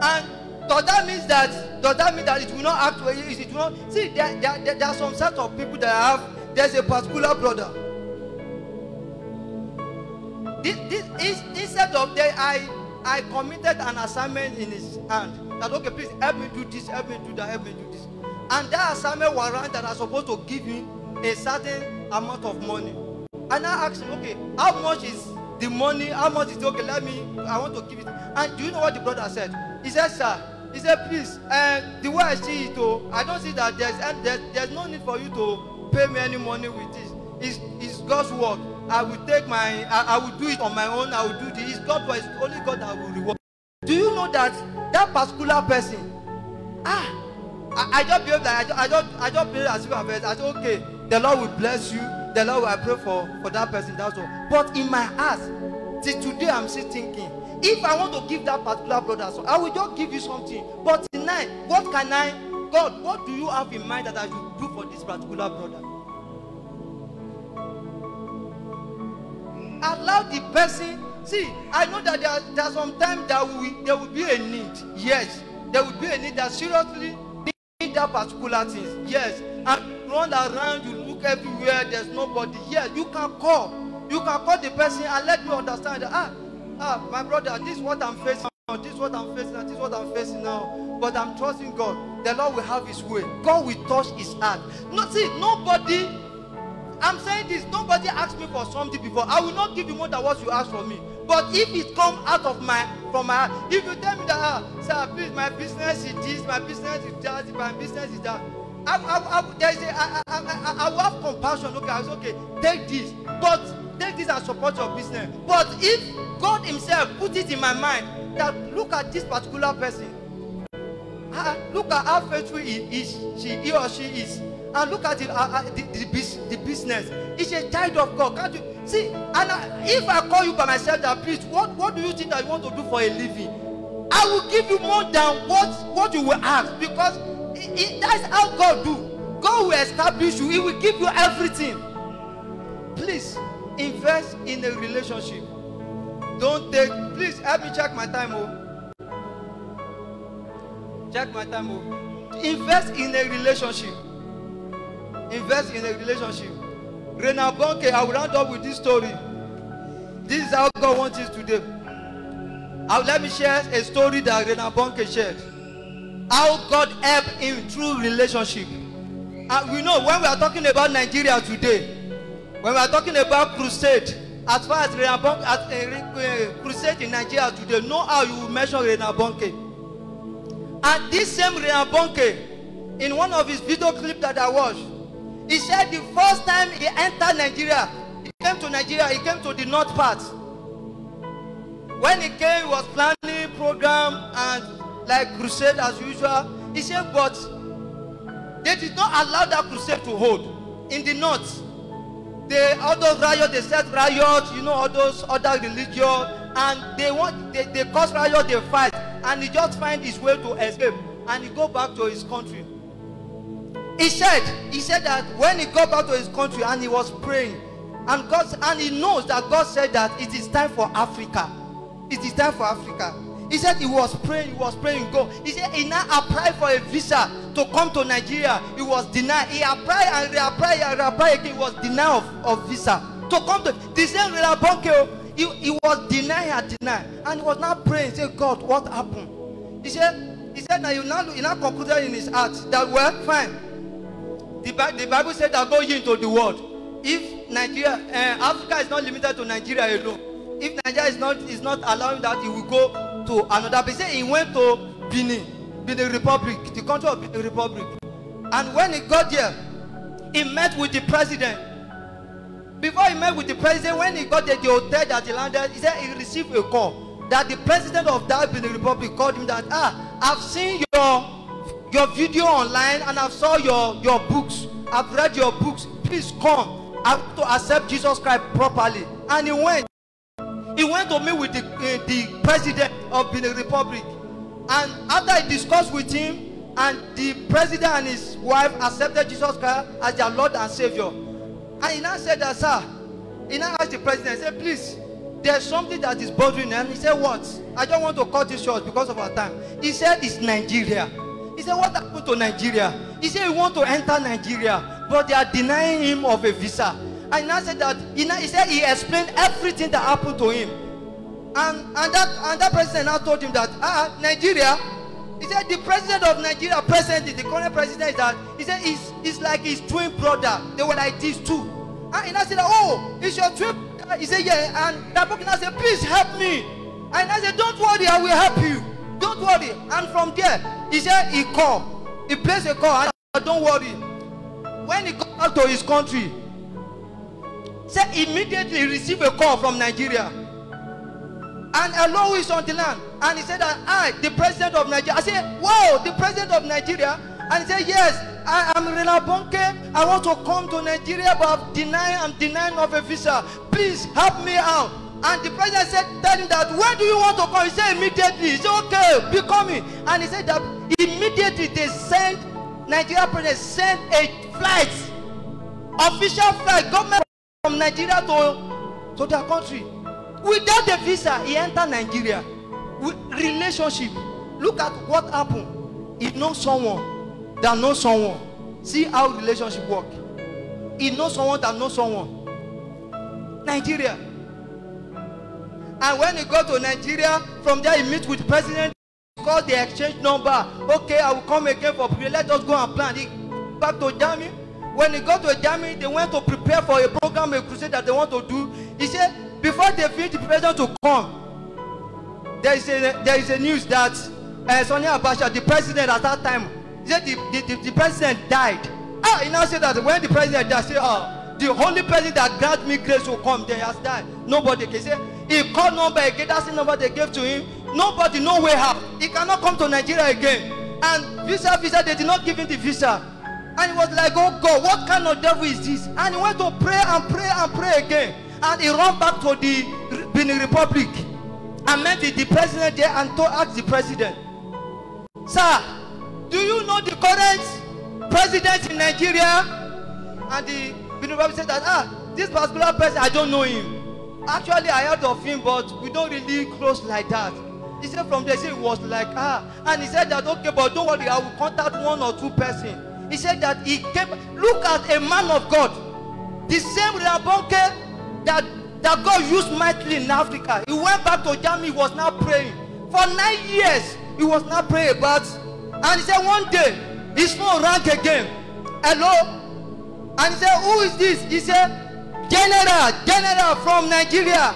And does that mean that does that mean that it will not act well? It will not see there there there, there are some set of people that have there's a particular brother. This this is instead of there i i committed an assignment in his hand. That okay please help me do this help me do that help me do this. And that assignment warrant that i supposed to give him a certain amount of money. And i ask him okay how much is the money? How much is it? Okay let me i want to give it. And do you know what the brother said? He said sir he said please uh, the way i see it oh i don't see that there's there's there's no need for you to pay me any money with this. It's it's god's work i will take my i i will do it on my own. I will do this. It's god work it's only god that will reward. Do you know that that particular person ah i i just behave like i just i just i just behave as if i'm i say okay the lord will bless you. The lord will i pray for for that person that's all. But in my heart till today i'm still thinking if i want to give that particular brother so i will just give you something. But tonight what can i god what do you have in mind that i should do for this particular brother. Allow the person see i know that there there are some times that will there will be a need yes. There will be a need that seriously need that particular thing yes. And run around you look everywhere there's nobody yes. You can call you can call the person and let me understand that ah ah my brother this is what i'm facing this is what i'm facing now this is what i'm facing now. But i'm trusting god. The lord will have his way. God will touch his heart. No see nobody i'm saying this nobody asked me for something before. I will not give you more than what you ask for me. But if it come out of my from my heart if you tell me that ah sir please my business is this my business is that my business is that i i i will have compassion okay i say okay take this but take this and support your business. But if god himself put it in my mind that look at this particular person look at how faithful he is she he or she is and look at the uh, uh, the the, the business he's a child of god can't you? See and I, if i call you by myself that please what what do you think that you want to do for a living? I will give you more than what what you will ask because it, that's how god do. God will establish you. He will give you everything. Please invest in a relationship. Don't take please help me check my time o check my time o invest in a relationship. Invest in a relationship. Rena bonke i will round up with this story. This is how god wants it today. I let me share a story that rena bonke shared how god help him through relationship. And we know when we are talking about nigeria today when we are talking about crusade as far as rena bonke as uh, crusade in nigeria today know how you mention rena bonke. And this same rena bonke in one of his video clip that i watch he said the first time he entered nigeria he came to nigeria he came to the north part. When he came he was planning program and like crusade as usual. He said but they did not allow that crusade to hold. In the north they all those riot they set riot you know all those other religion. And they want they they cause riot they fight. And he just find his way to escape. And he go back to his country. He said he said that when he go back to his country and he was praying and god and he knows that god said that it is time for africa. It is time for africa he said he was praying he was praying go he said he now apply for a visa to come to nigeria. He was denied. He applied and reapply and reapply again. He was denied of of visa to come to the same rela bonke he he was denied and denied. And he was now praying say god what happened? he said he said na he now he now concluded in his heart that well fine. The bible the bible say that go into the world. If nigeria uh, africa is not limited to nigeria alone if nigeria is not is not allowing that he will go to another place. He went to benin benin republic the country of benin republic. And when he got there he met with the president. Before he met with the president when he got there the hotel that he landed he said he received a call that the president of that benin republic called him that ah i've seen your your video online and I've saw your your books. I've read your books. Please come. I want to accept jesus christ properly. And he went he went to meet with the uh, the president of benin republic. And after he discussed with him and the president and his wife accepted jesus christ as their lord and saviour and he now said that sir he now ask the president say please there's something that is bothering him and he said what? I don't want to cut this short because of our time. He said it's nigeria. He said what happened to nigeria? He said he want to enter nigeria but they are denying him of a visa he now said that he now he said he explained everything that happened to him and and that and that president now told him that ah nigeria He said the president of Nigeria presently, the current president is that he said it's, it's like his twin brother. They were like these two. And he now said, Oh, it's your twin brother. He said, Yeah. And Dabok now said, Please help me. And I said, Don't worry, I will help you. Don't worry. And from there, he said he called. He placed a call. And I said, Don't worry. When he got back to his country, said immediately he received a call from Nigeria. And hello is on the land. And he said that I, the president of Nigeria. I said, Wow, the president of Nigeria. And he said, Yes, I am Rena Bonke. I want to come to Nigeria, but I'm denying, I'm denying of a visa. Please help me out. And the president said, Tell him that when do you want to come? He said immediately. He said, Okay, be coming. And he said that immediately they sent Nigeria president sent a flight, official flight, government from Nigeria to, to their country. Without a visa, he entered Nigeria. With relationship. Look at what happened. He knows someone that knows someone. See how relationship work. He knows someone that knows someone. Nigeria. And when he go to Nigeria, from there he meet with president, call the exchange number. Okay, I will come again for prayer. Let us go and plan. He back to Germany. When he got to Germany, they went to prepare for a program, a crusade that they want to do. He said, before they finish the president to come, there is a there is a news that uh, Sonny Abacha, the president at that time, he said the, the, the, the president died. Ah, he now said that when the president died, say, oh, the only person that grant me grace will come, there has died. Nobody can say he called number again, that's the number they gave to him. Nobody, no way out. He cannot come to Nigeria again. And visa, visa, they did not give him the visa. And he was like, oh God, what kind of devil is this? And he went to pray and pray and pray again. And he ran back to the Benin Republic and met the president there and to ask the president, Sir, do you know the current president in Nigeria? And the Benin Republic said that, ah, this particular person, I don't know him. Actually, I heard of him, but we don't really close like that. He said from there, he said it was like, ah. And he said that, okay, but don't worry, I will contact one or two person. He said that he came, look at a man of God. The same Rabonke that, that God used mightily in Africa. He went back to Germany, he was now praying. For nine years, he was now praying about. And he said one day, his phone rang again. Hello? And he said, who is this? He said, General, General from Nigeria.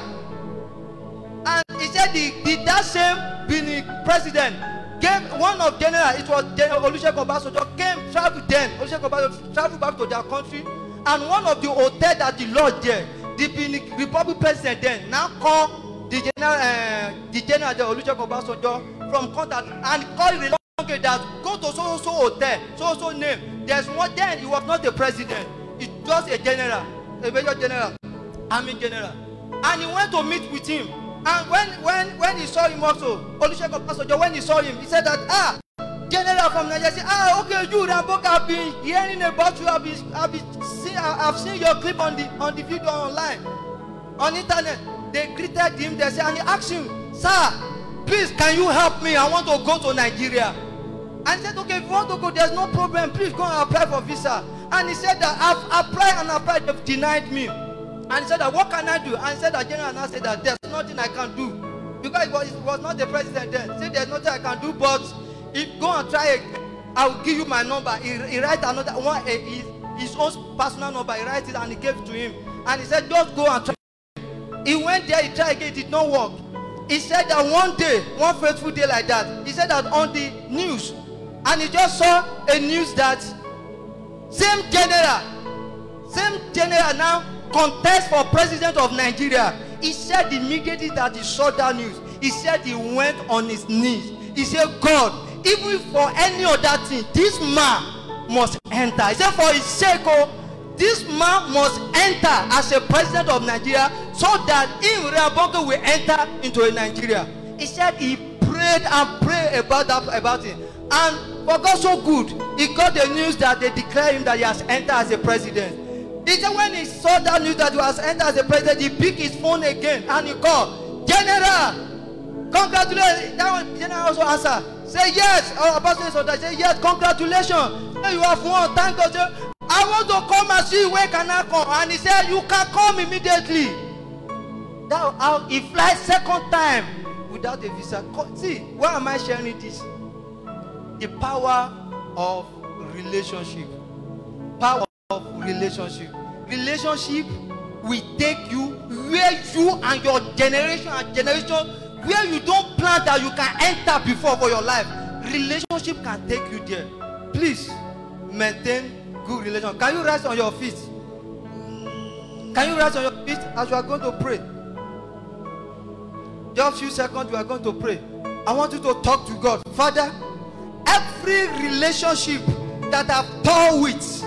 And he said the, the that same Benin president gave one of general, it was General Olusegun Obasanjo, came travel then. Olusegun Obasanjo travel back to their country. And one of the hotel that the Lord there, the Republic president then now call the general, uh, the general the Olusegun Obasanjo from contact and call the that go to so so hotel, so so name. There's one then he was not the president, he's just a general, a major general, army general. And he went to meet with him. And when when when he saw him also, Olusegun Obasanjo, when he saw him, he said that ah, general from Nigeria, say ah okay you Rambo, I've been hearing about you, I've been I've been see, I've seen your clip on the on the video online, on internet. They greeted him, they said, and he asked him, sir, please can you help me? I want to go to Nigeria. And he said, okay, if you want to go, there's no problem. Please go and apply for visa. And he said that I've applied and applied, they've denied me. And he said that what can I do? And he said that general now said that there's nothing I can do. Because it was, it was not the president then. Said there's nothing I can do, but if go and try again, I will give you my number. He, he write another one, eh, his, his own personal number. He write it and he gave it to him. And he said, just go and try. He went there, he tried again, it did not work. He said that one day, one faithful day like that, he said that on the news, and he just saw a news that same general, same general now contest for president of Nigeria. He said immediately that he saw that news, he said he went on his knees. He said, God, even for any other thing, this man must enter. He said, for his sake, oh, this man must enter as a president of Nigeria so that him Rabongo will enter into a Nigeria. He said he prayed and prayed about that about it. And for God so good, he got the news that they declare him that he has entered as a president. He said when he saw that news that he has entered as a president, he picked his phone again and he called, General, congratulations. That one, General also answer. Say yes. Is on that. Say yes, congratulations. You have won. Thank God. I want to come and see where can I come? And he said, You can come immediately. That how he flies second time without a visa. See, why am I sharing this? the power of relationship. Power of relationship. Relationship will take you where you and your generation and generation where you don't plan that you can enter before for your life. Relationship can take you there. Please maintain good relation. Can you rise on your feet? Can you rise on your feet as you are going to pray? Just few seconds, we are going to pray. I want you to talk to God. Father, every relationship that I've torn with,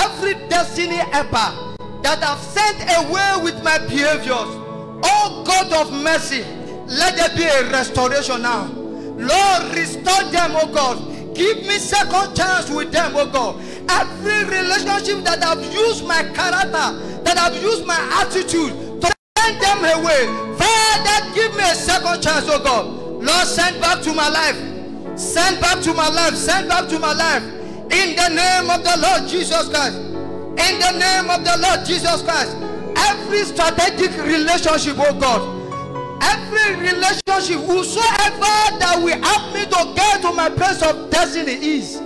every destiny helper that I've sent away with my behaviors, oh God of mercy, let there be a restoration now. Lord, restore them, oh God. Give me second chance with them, oh God. Every relationship that I've used my character, that I've used my attitude to send them away. Father, give me a second chance, oh God. Lord, send back to my life. Send back to my life. Send back to my life. In the name of the Lord Jesus Christ. In the name of the Lord Jesus Christ. Every strategic relationship, oh God. Every relationship, whosoever that will help me to get to my place of destiny is.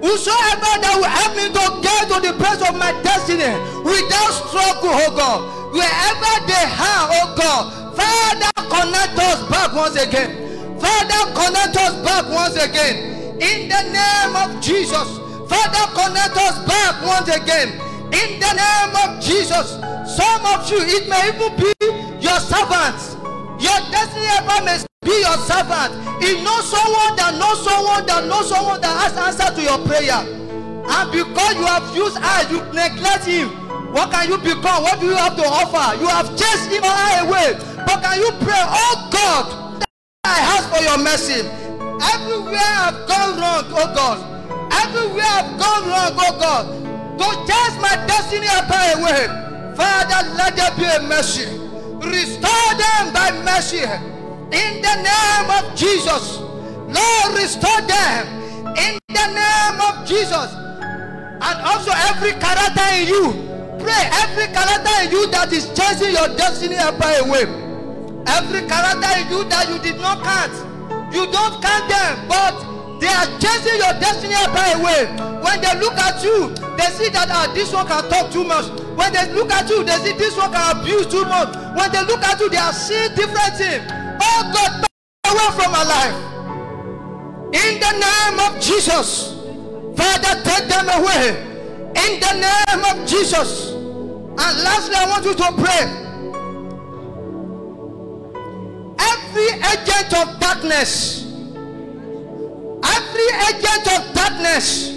Whosoever that will help me to get to the place of my destiny without struggle, oh God. Wherever they are, oh God. Father, connect us back once again. Father, connect us back once again. In the name of Jesus. Father, connect us back once again. In the name of Jesus. Some of you, it may even be your servants. Your destiny helper may be your servant. He knows someone that knows someone that knows someone that has answer to your prayer. And because you have used eyes, you neglect him. What can you become? What do you have to offer? You have chased him away. But can you pray, oh God, I ask for your mercy. Everywhere I've gone wrong, oh God. Everywhere I've gone wrong, oh God. To chase my destiny helper away. Father, let there be a mercy. Restore them by mercy. In the name of Jesus. Lord, restore them. In the name of Jesus. And also every character in you. Pray every character in you that is chasing your destiny helper away. Every character in you that you did not count. You don't count them, but they are chasing your destiny helper away. When they look at you, they see that ah, this one can talk too much. When they look at you, they see this one can abuse too much. When they look at you, they are seeing different things. Oh God, take away from my life. In the name of Jesus, Father, take them away. In the name of Jesus. And lastly, I want you to pray. Every agent of darkness, every agent of darkness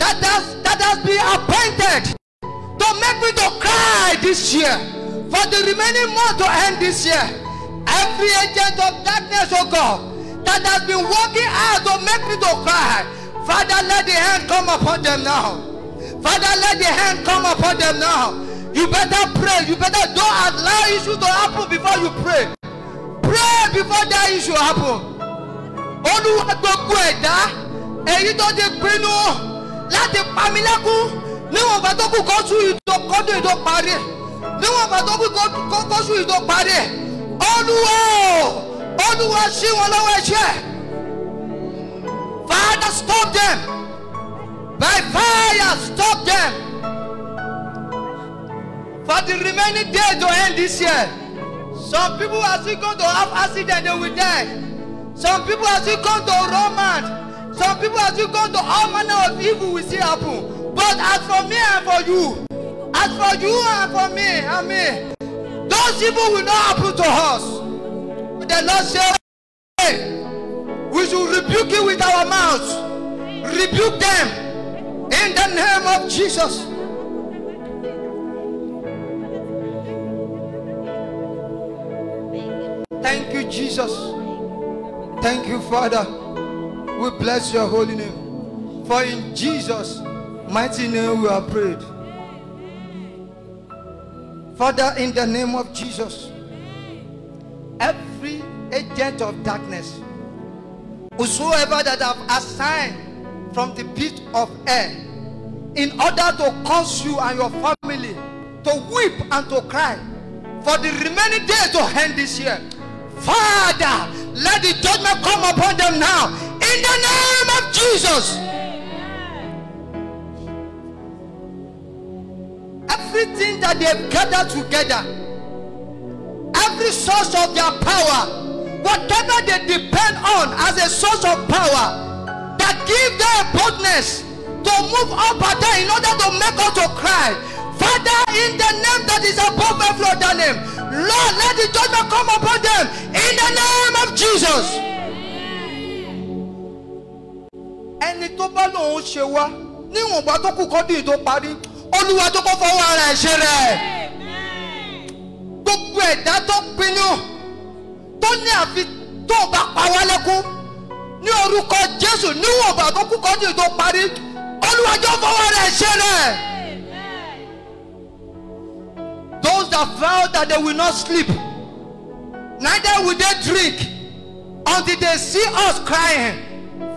that has that has been appointed to make me to cry this year for the remaining month to end this year. Every agent of darkness, oh God, that has been working hard to make me to cry. Father, let the hand come upon them now. Father, let the hand come upon them now. You better pray. You better don't allow issues to happen before you pray. Pray before that issue happen. Olúwa gbogbo ẹ̀dá èyí tó ti pinnu láti pa mí lẹ́kún níwọ̀n bá tó kù kọ́sù ìdó kọ́dún ìdó parí níwọ̀n bá tó kù kọ́sù ìdó parí Olúwa o Olúwa ṣí wọn lọ́wọ́ ẹ̀ṣẹ̀. Father stop them by fire stop them for the remaining days to end this year. Some people are still going to have accident, they will die. Some people are still going to romance. Some people are still going to all manner of evil will still happen. But as for me and for you, as for you and for me and me, those evil will not happen to us. The Lord said, "Hey, we should rebuke it with our mouths. Rebuke them in the name of Jesus. Thank you, Jesus. Thank you, Father. We bless your holy name. For in Jesus' mighty name we are prayed. Father, in the name of Jesus, every agent of darkness, whosoever that have assigned from the pit of air, in order to cause you and your family to weep and to cry for the remaining days to end this year. Father, let the judgment come upon them now. In the name of Jesus. Everything that they've gathered together, every source of their power, whatever they depend on as a source of power, that give them boldness to move up and in order to make us to cry. Father, in the name that is above every other name, Lord, let the judgment come upon them in the name of Jesus. ẹni tó bá lòun ṣe wá níwọ̀n ìgbà tó kù kọ́dún tó parí olúwa tó kọ́ fọwọ́ ara ṣe rẹ̀ gbogbo ẹ̀dá tó pinnu tó ní àfi tó bá pa wá lẹ́kún ní orúkọ jésù níwọ̀n ìgbà tó kù kọ́dún tó parí olúwa tó fọwọ́ ara ṣe rẹ̀. Those that vow that they will not sleep. Neither will they drink. Until they see us crying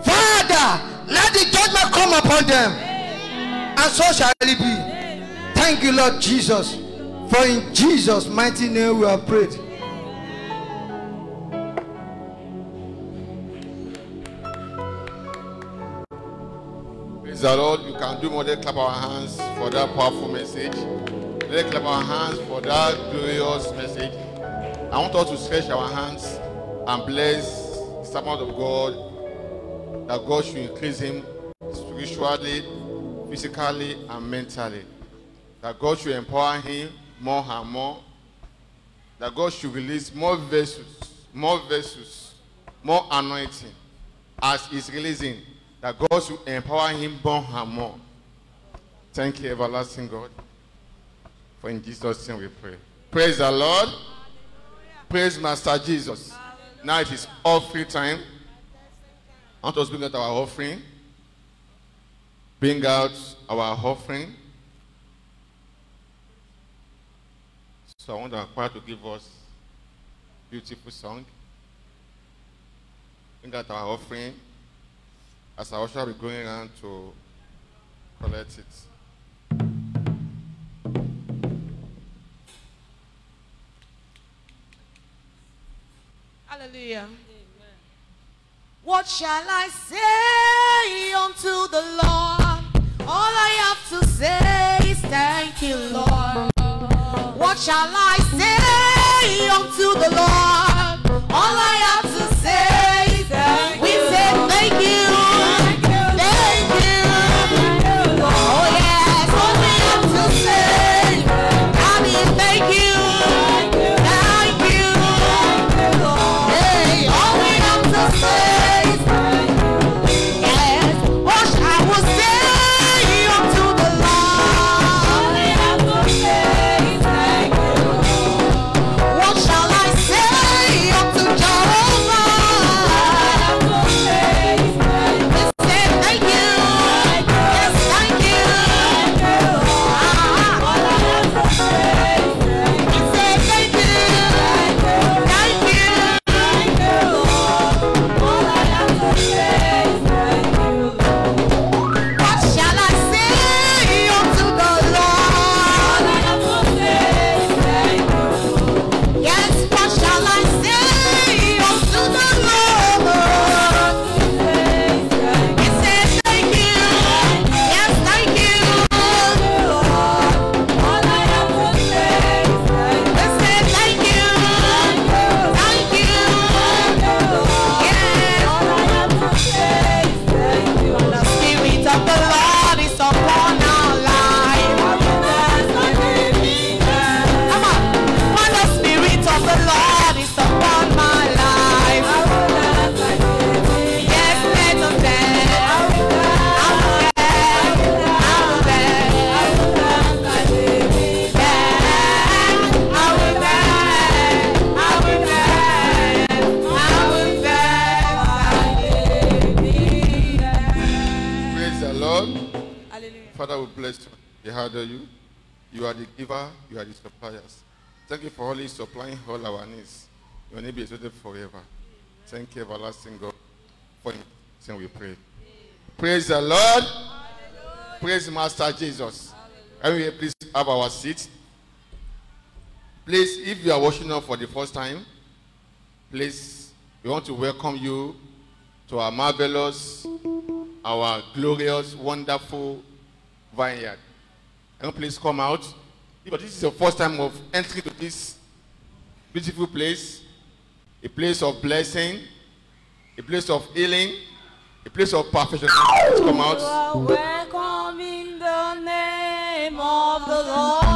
father let the judgment come upon them. And so shall it be. Thank you lord jesus. For in jesus mighty name we have prayed. Praise the Lord. You can do more. Than clap our hands for that powerful message. Let's clap our hands for that glorious message. I want us to stretch our hands and bless the servant of God that God should increase him spiritually, physically, and mentally. That God should empower him more and more. That God should release more vessels, more vessels, more anointing as he's releasing. That God should empower him more and more. Thank you, everlasting God. For in Jesus' name we pray. Praise the Lord. Praise Master Jesus. Now it is offering time. I want us to bring out our offering. Bring out our offering. So I want our choir to give us beautiful song. Bring out our offering. As our usher will be going around to collect it. Hallelujah. What shall I say unto the Lord? All I have to say is thank you, Lord. What shall I say unto the Lord? All I have Your name be exalted forever. Thank you, everlasting God. For Jesus' name we pray. Praise the Lord. Praise Master Jesus. Can we please have our seat? Please, if you are watching us for the first time, please, we want to welcome you to our marvelous, our glorious, wonderful vineyard. And please come out. If this is your first time of entry to this beautiful place, a place of blessing, a place of healing, a place of perfection. Come out. are welcome in the name of the Lord.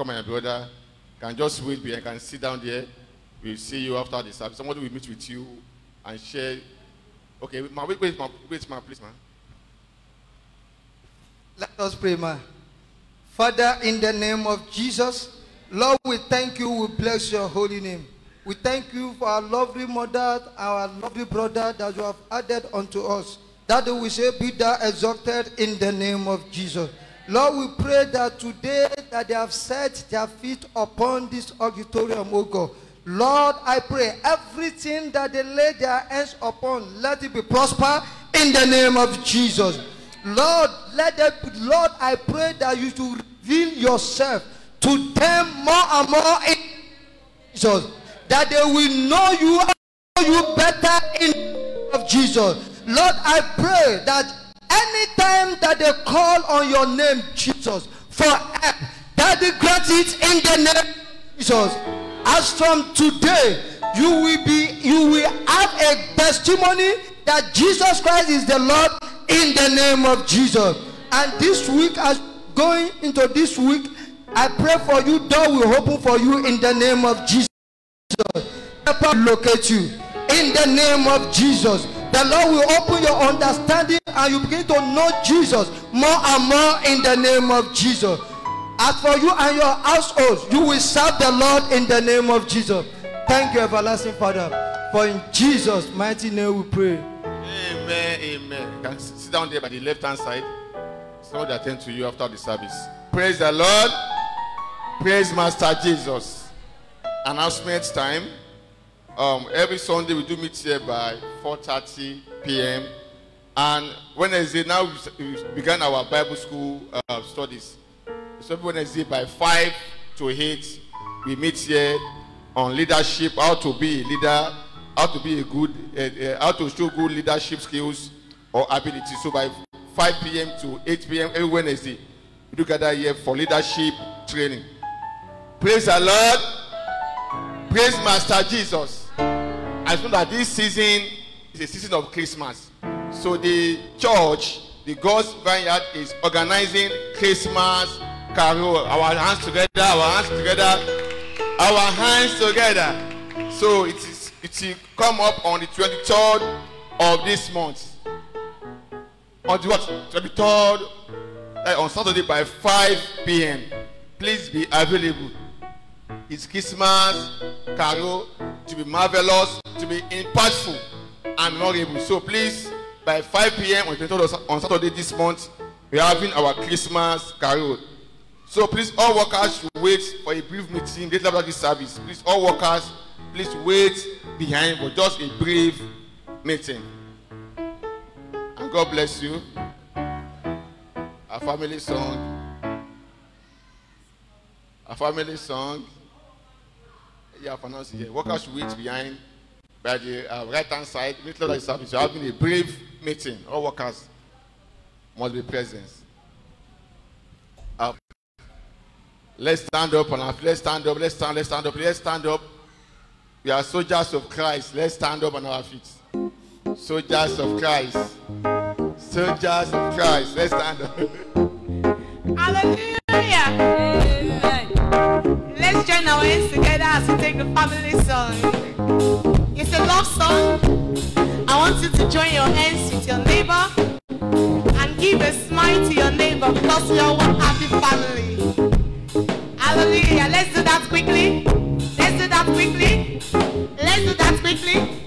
Welcome, my brother. Can just wait here. Can sit down there. We'll see you after the service. Somebody will meet with you and share. Okay, ma. Wait, wait, ma. Wait, ma. Please, ma. Let us pray, man. Father, in the name of Jesus, Lord, we thank you. We bless your holy name. We thank you for our lovely mother, our lovely brother that you have added unto us. That we say, be thou exalted in the name of Jesus. Lord, we pray that today that they have set their feet upon this auditorium, oh God. Lord, I pray everything that they lay their hands upon, let it be prosper in the name of Jesus. Lord, let them, Lord, I pray that you should reveal yourself to them more and more in Jesus, that they will know you, know you better in of Jesus. Lord, I pray that anytime that they call on your name, Jesus, for help, that they grant it in the name of Jesus. As from today, you will be, you will have a testimony that Jesus Christ is the Lord in the name of Jesus. And this week, as going into this week, I pray for you, door will open for you in the name of Jesus. Help locate you in the name of Jesus. The Lord will open your understanding and you begin to know Jesus more and more in the name of Jesus. As for you and your household, you will serve the Lord in the name of Jesus. Thank you, everlasting Father. For in Jesus' mighty name we pray. Amen. Amen. You can sit down there by the left hand side. Somebody attend to you after the service. Praise the Lord. Praise Master Jesus. Announcement time. Um, every Sunday we do meet here by 4:30 p.m. And Wednesday now we began our Bible school uh, studies. So Wednesday by 5 to 8 we meet here on leadership, how to be a leader, how to be a good, uh, uh, how to show good leadership skills or ability. So by 5 p.m. to 8 p.m. every Wednesday we do gather here for leadership training. Praise the Lord. Praise Master Jesus. I know that this season is a season of Christmas. So the church, the God's Vineyard, is organizing Christmas carol. Our hands together, our hands together, our hands together. So it is it will come up on the 23rd of this month. On the what? 23rd uh, on Saturday by 5 p.m. Please be available. It's Christmas carol to be marvelous, to be impactful and memorable. So please, by 5 p.m. on 23rd of- on Saturday this month, we are having our Christmas carol. So please, all workers should wait for a brief meeting later after this service. Please, all workers, please wait behind for just a brief meeting. And God bless you. Our family song. Our family song. Pronounce it here. Workers wait behind by the uh, right hand side. The service, you're having a brief meeting. All workers must be present. Uh, let's stand up on our let's stand up, let's stand, let's stand up, let's stand up. We are soldiers of Christ. Let's stand up on our feet. Soldiers of Christ. Soldiers of Christ. Let's stand up. Hallelujah. Let's join our hands together as we take the family song. It's a love song. I want you to join your hands with your neighbor and give a smile to your neighbor because we are one happy family. Hallelujah. Let's do that quickly. Let's do that quickly. Let's do that quickly.